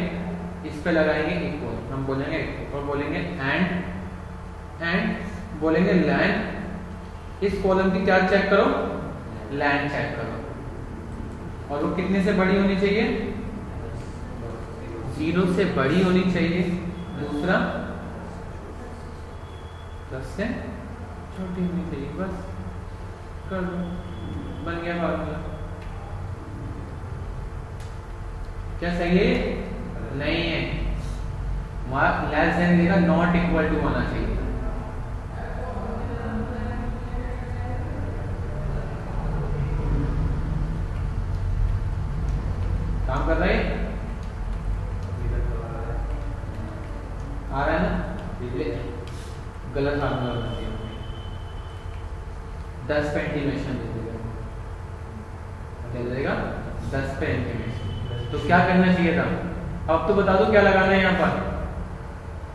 इस पे लगाएँगे इक्वल हम बोलेंगे और बोलेंगे एंड एंड बोलेंगे लैंड इस कॉलम की क्या चेक करो लैंड चेक करो। और वो कितने से बड़ी होनी चाहिए? ज़ीरो से बड़ी होनी चाहिए। दूसरा, दस से छोटी होनी चाहिए, बस। कर दो बन गया फार्मूला क्या सही है? नहीं है। लेस देन देगा नॉट इक्वल टू होना चाहिए। काम कर रहे आ रहा है ना? गलत फार्मूला बना दिया दस पे इंटीमेशन दे देगा। दस पे इंटीमेशन तो क्या करना चाहिए था? अब तो बता दो क्या लगाना है यहाँ पर।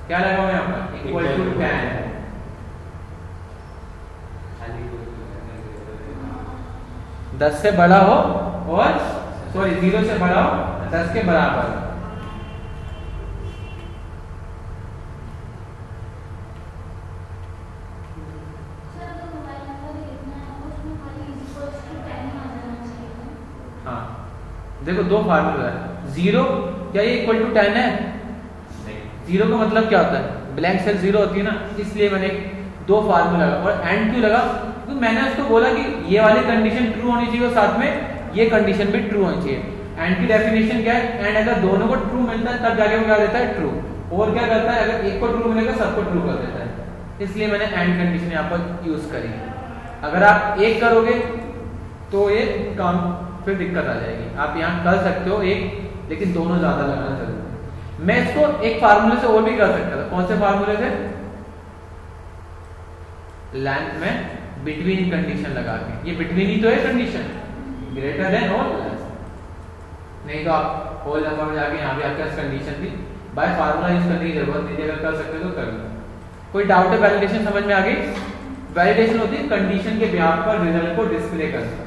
क्या लगाओ यहाँ पर? इक्वल टू टेन दस से बड़ा हो और सॉरी ज़ीरो से बड़ा हो, दस के बराबर हाँ देखो दो फार्मूला है। ज़ीरो क्या ये इक्वल टू टेन है? ज़ीरो का मतलब क्या होता है? ब्लैंक सेल ज़ीरो होती है ना, इसलिए मैंने दो फार्मूला लगा। और एंड क्यों लगा? तो मैंने उसको बोला कि ये वाली कंडीशन ट्रू होनी चाहिए और साथ में ये कंडीशन भी ट्रू होनी चाहिए। एंड की डेफिनेशन क्या है? एंड अगर दोनों को ट्रू मिलता है, तब जाके वो क्या देता है? ट्रू और क्या करता है? अगर एक को ट्रू मिलेगा, सबको ट्रू कर देता है। इसलिए मैंने एंड कंडीशन यहाँ पर यूज़ करी अगर आप एक करोगे तो ये काम फिर दिक्कत आ जाएगी। आप यहाँ कर सकते हो एक, लेकिन दोनों ज़्यादा लगाना ज़रूरी है। मैं इसको एक फार्मूले से और भी कर सकता था। कौन से फार्मूले से लेंथ में बिटवीन कंडीशन लगा के। ये बिटवीन ही तो है कंडीशन ग्रेटर देन और लेस नहीं तो आप होल नंबर में जाके यहाँ भी आपके पास कंडीशन थी। बाय फार्मूला यूज़ करने की ज़रूरत नहीं अगर कर सकते तो कर लो। कोई डाउट है वैलिडेशन समझ में आ गई? वैलिडेशन होती है कंडीशन के ब्याह पर रिज़ल्ट को डिस्प्ले करना।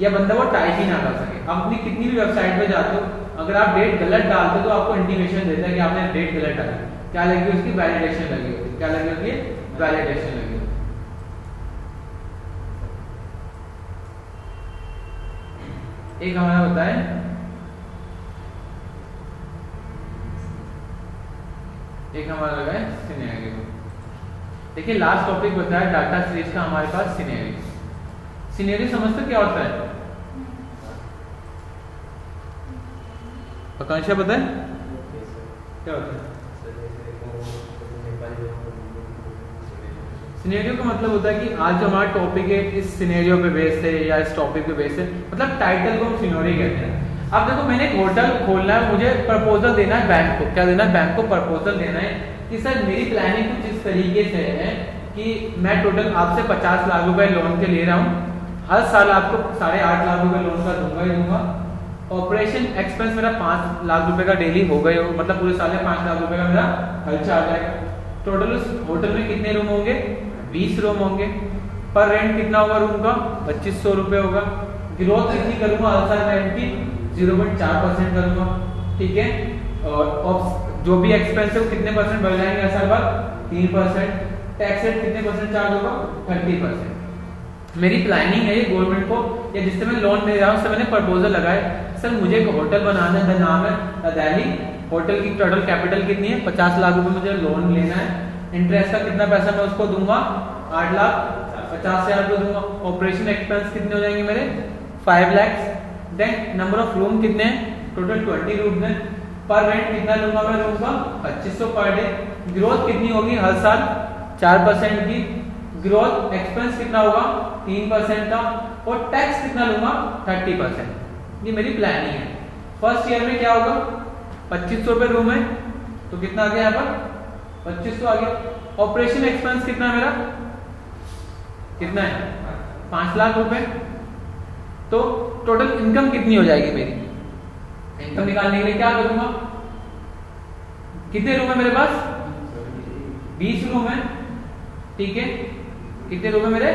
या बंदा वो टाइप ही ना कर सके। आप अपनी कितनी भी वेबसाइट पे जाते हो, अगर आप डेट गलत डालते हो तो आपको इंटीमेशन देता है कि आपने डेट गलत डाली। क्या लगी उसकी वैलिडेशन लगी होती? क्या लगी होती? वैलिडेशन लगी होती। एक हमारा होता है एक हमारा लगा है सिनेरियो देखिए लास्ट टॉपिक बताया डाटा सीरीज़ का हमारे पास सिनेरियो सिनेरियो समझते क्या होता है? आकांक्षा पता है? क्या होता है? सिनेरियो का मतलब होता है कि आज जो हमारा टॉपिक है इस सिनेरियो पे बेस है या इस टॉपिक पे बेस है। मतलब टाइटल को हम सिनेरियो कहते हैं। अब देखो मैंने एक होटल खोलना है मुझे प्रपोजल देना है बैंक को। क्या देना है? बैंक को प्रपोजल देना है कि सर मेरी प्लानिंग कुछ इस तरीके से है कि मैं टोटल आपसे पचास लाख रुपए लोन के ले रहा हूँ। हर साल आपको साढ़े आठ लाख रुपए लोन का दूँगा ही दूँगा। ऑपरेशन एक्सपेंस मेरा पाँच लाख रुपए का डेली हो गए मतलब पूरे साल में पाँच लाख रुपए का मेरा खर्चा आ जाएगा टोटल उस होटल में कितने रूम होंगे? बीस रूम होंगे। पर रेंट कितना होगा रूम का? पच्चीस सौ रुपए होगा। ग्रोथ कितनी करूँगा? हर साल रेंट की ज़ीरो पॉइंट चार परसेंट करूँगा। ठीक है? और जो भी एक्सपेंस है वो कितने परसेंट बढ़ जाएँगे हर साल बाद तीन परसेंट टैक्स रेट कितने परसेंट चार्ज होगा? थर्टी परसेंट मेरी प्लानिंग है ये गवर्नमेंट को। या जिससे मैं लोन ले रहा हूँ, उससे मैंने प्रपोजल लगाया सर मुझे एक होटल बनाना है नाम है दिल्ली। होटल की टोटल कैपिटल कितनी है? पचास लाख रुपए मुझे लोन लेना है। इंटरेस्ट का कितना पैसा मैं उसको दूँगा? आठ लाख, पचास हज़ार रुपये दूँगा। ऑपरेशन एक्सपेंस कितने हो जाएँगे मेरे? Five lakhs then number of room कितने हैं? टोटल ट्वेंटी रूम है। पर रेंट कितना लूँगा मैं रूम का? पच्चीस सौ पर डे ग्रोथ कितनी होगी हर साल? चार परसेंट की। ग्रोथ एक्सपेंस कितना होगा? तीन परसेंट का। और टैक्स कितना लूँगा? थर्टी परसेंट ये मेरी प्लानिंग है। फ़र्स्ट ईयर में क्या होगा? पच्चीस सौ रुपए रूम है। तो कितना आ गया यहाँ पर? पच्चीस सौ आ गया। ऑपरेशन एक्सपेंस कितना मेरा? कितना है? पाँच लाख रुपए। तो टोटल इनकम कितनी हो जाएगी मेरी? इनकम निकालने के लिए क्या करूँगा? कितने रूम है मेरे पास? बीस रूम है। ठीक है? कितने रूम है मेरे?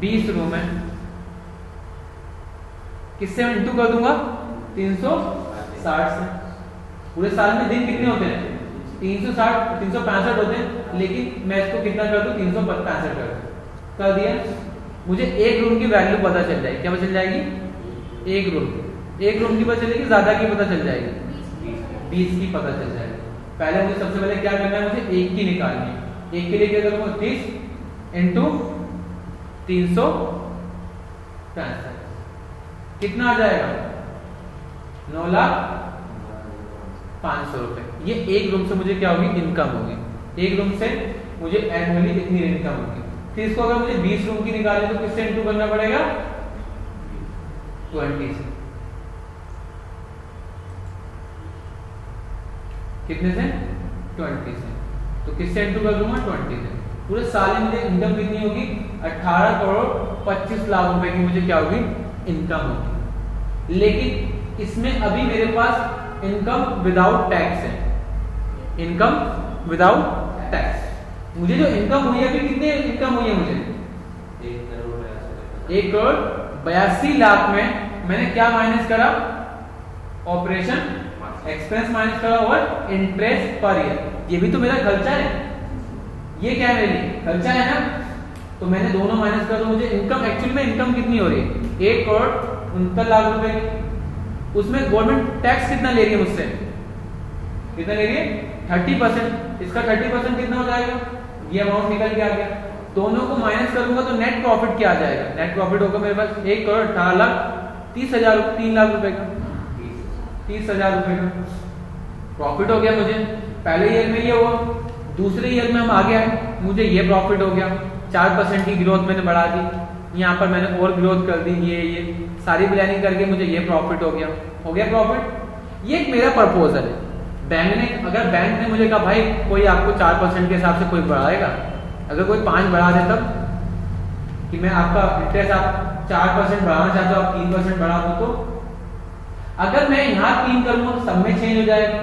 बीस रूम है। किससे मैं इंटू कर दूँगा? तीन सौ साठ से। पूरे साल में दिन कितने होते हैं? तीन सौ साठ, तीन सौ पैंसठ होते हैं, लेकिन मैं इसको कितना कर दू? तीन सौ पैंसठ कर कर दिया? मुझे एक रूम की वैल्यू पता चल जाएगी। क्या पता चल जाएगी? एक रूम एक रूम की पता चलेगी, ज़्यादा की पता चल जाएगी। बीस की पता चल जाएगी। पहले मुझे सबसे पहले क्या करना है? मुझे एक की निकालनी है। एक के लिए क्या करूँगा? तीस इंटू तीन सौ पैंसठ। कितना आ जाएगा? नौ लाख पाँच सौ रुपए। ये एक रूम से मुझे क्या होगी? इनकम होगी। एक रूम से मुझे एनुअली कितनी इनकम होगी। फिर इसको अगर मुझे बीस रूम की निकालनी तो किससे इंटू करना पड़ेगा? ट्वेंटी से। कितने से? ट्वेंटी से। तो किससे इंटू कर दूँगा? ट्वेंटी से। पूरे साल में इनकम कितनी होगी? अठारह करोड़ पच्चीस लाख रुपए की मुझे क्या होगी? इनकम होगी। लेकिन इसमें अभी मेरे पास इनकम विदाउट टैक्स है। इनकम विदाउट टैक्स मुझे जो इनकम हुई है अभी कितनी इनकम हुई है मुझे? एक करोड़ बयासी लाख में मैंने क्या माइनस करा? ऑपरेशन एक्सपेंस माइनस करा और इंटरेस्ट पर ईयर ये भी तो मेरा खर्चा है। ये क्या है मेरे लिए? खर्चा है ना? तो मैंने दोनों माइनस कर दो। मुझे इनकम एक्चुअली में इनकम कितनी हो रही है? एक करोड़ उनहत्तर लाख रुपए उसमें गवर्नमेंट टैक्स कितना ले रही है मुझसे? कितना ले रही है? थर्टी परसेंट इसका थर्टी परसेंट कितना हो जाएगा? ये अमाउंट निकल के आ गया। दोनों को माइनस करूँगा तो नेट प्रॉफिट क्या आ जाएगा? नेट प्रॉफिट होगा मेरे पास एक करोड़ अठारह लाख, तीस हज़ार, तीन लाख रुपए का। तीस हज़ार रुपए का। प्रॉफिट हो गया मुझे। पहले ईयर में ये हुआ। दूसरे ईयर में हम आगे आए। मुझे ये प्रॉफिट हो गया। चार परसेंट की ग्रोथ मैंने बढ़ा दी। यहाँ पर मैंने और ग्रोथ कर दी, ये ये, सारी प्लानिंग करके मुझे ये प्रॉफिट हो गया। हो गया प्रॉफिट ये एक मेरा प्रपोजल है। बैंक ने, अगर बैंक ने मुझे कहा, भाई, कोई आपको चार परसेंट के हिसाब से कोई बढ़ाएगा? अगर कोई पाँच बढ़ा दे तब? कि मैं आपका इंटरेस्ट आप चार परसेंट बढ़ाना चाहते हो, आप तीन परसेंट बढ़ा दो तो? अगर मैं यहाँ तीन करूँगा, सब में चेंज हो जाएगा।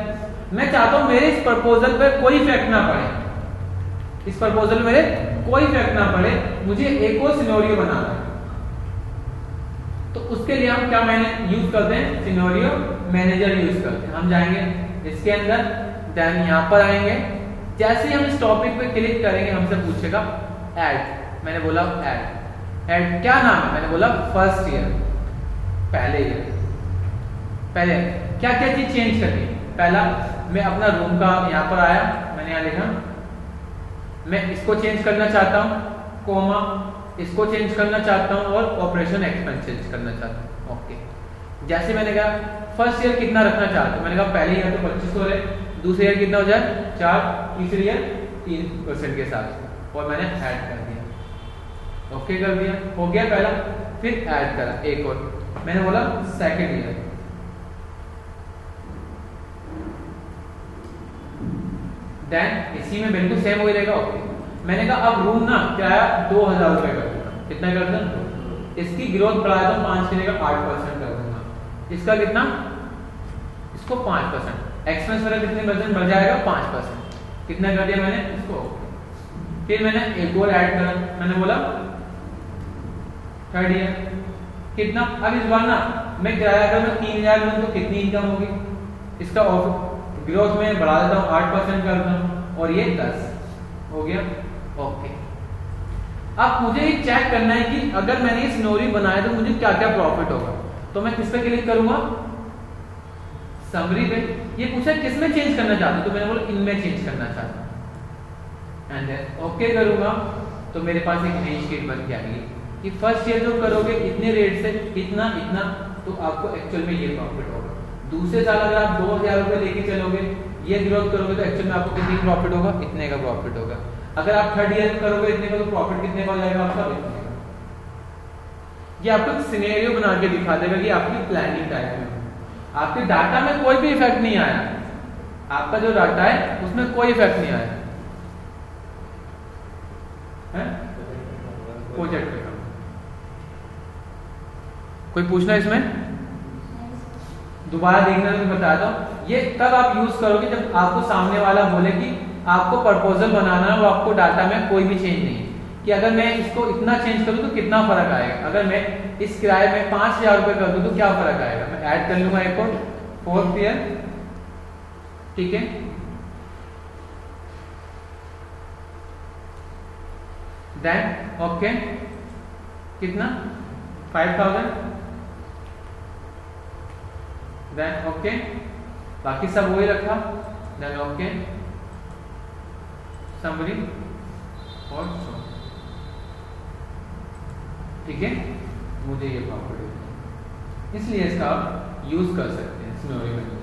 मैं चाहता हूँ मेरे इस प्रपोजल पर कोई इफ़ेक्ट ना पड़े। इस प्रपोजल मेरे कोई फ़र्क ना पड़े, मुझे एक और सिनोरियो बनाना है। तो उसके लिए हम क्या मैंने यूज़ करते हैं? सिनोरियो मैनेजर यूज़ करते हैं। हम जाएँगे इसके अंदर देन यहाँ पर आएँगे। जैसे ही हम इस टॉपिक पे क्लिक करेंगे, हमसे पूछेगा ऐड मैंने बोला ऐड ऐड क्या नाम है? मैंने बोला फ़र्स्ट ईयर पहले ईयर पहले क्या क्या चीज़ चेंज करनी पहला, मैं अपना रूम का यहाँ पर आया, मैंने यहाँ लिखा मैं इसको चेंज करना चाहता हूँ कोमा इसको चेंज करना चाहता हूँ और ऑपरेशन एक्सपेंस चेंज करना चाहता हूँ। ओके जैसे मैंने कहा फ़र्स्ट ईयर कितना रखना चाहता हूँ? मैंने कहा, पहले ईयर तो पच्चीस सौ दूसरे ईयर कितना हो जाए? चार, तीसरे ईयर तीन परसेंट के हिसाब से और मैंने ऐड कर दिया। ओके कर दिया। हो गया पहला, फिर ऐड करा, एक और। मैंने बोला सेकेंड ईयर देन इसी में बिल्कुल सेम वही रहेगा ओके मैंने कहा, अब रूम ना किराया दो हज़ार रुपए कर कितना कर दूँ? इसकी ग्रोथ बढ़ाया तो पाँच की जगह आठ परसेंट कर दूँगा. इसका कितना? इसको पाँच परसेंट एक्सपेंस वाला कितने परसेंट बढ़ जाएगा? पाँच परसेंट कितना कर दिया मैंने? इसको फिर मैंने एक और ऐड करा. मैंने बोला थर्ड ईयर कितना? अब इस बार ना, मैं किराया अगर मैं तीन हज़ार तो कितनी इनकम होगी? इसका ग्रोथ में बढ़ा देता हूँ, आठ परसेंट करता हूँ, और ये दस। हो गया? ओके। अब मुझे ये चेक करना है कि अगर मैंने ये सिनोरी बनाया तो मुझे क्या क्या प्रॉफिट होगा? तो मैं किस पे क्लिक करूँगा? समरी पे। ये पूछा, किसमें चेंज करना चाहते हो? तो मैंने बोला, इनमें चेंज करना चाहता हूँ। एंड ओके करूँगा। तो मेरे पास एक नई शीट बन के आ गई कि फ़र्स्ट ईयर जो करोगे, इतने रेट से, इतना इतना तो आपको एक्चुअल में ये प्रॉफिट होगा। दूसरे साल अगर आप दो हज़ार रुपए लेके चलोगे ये ग्रोथ करोगे तो एक्चुअल में आपको कितनी प्रॉफिट होगा? इतने का प्रॉफिट होगा। अगर आप थर्ड ईयर करोगे इतने का तो प्रॉफिट कितने का हो जाएगा आपका? इतने का। ये आपको सिनेरियो बना के दिखा देगा कि आपकी प्लानिंग टाइप में आपके डाटा में कोई भी इफ़ेक्ट नहीं आया। आपका जो डाटा है उसमें कोई इफ़ेक्ट नहीं आया। है? प्रोजेक्ट कोई पूछना इसमें? दोबारा देखना मैं बताता हूँ। ये तब आप यूज़ करोगे जब आपको सामने वाला बोले कि आपको प्रपोजल बनाना है और आपको डाटा में कोई भी चेंज नहीं कि अगर मैं इसको इतना चेंज करूँ तो कितना फ़र्क आएगा? अगर मैं इस किराए में पाँच हज़ार रुपए कर दूँ तो क्या फ़र्क आएगा? मैं ऐड कर लूँगा एक और फोर्थ ईयर ठीक है? देन ओके कितना? फाइव थाउज़ेंड देन ओके बाकी सब वही रखा. देन ओके समरी और सो ठीक है? मुझे ये प्रॉपर्टी इसलिए इसका आप यूज़ कर सकते हैं स्नोरी में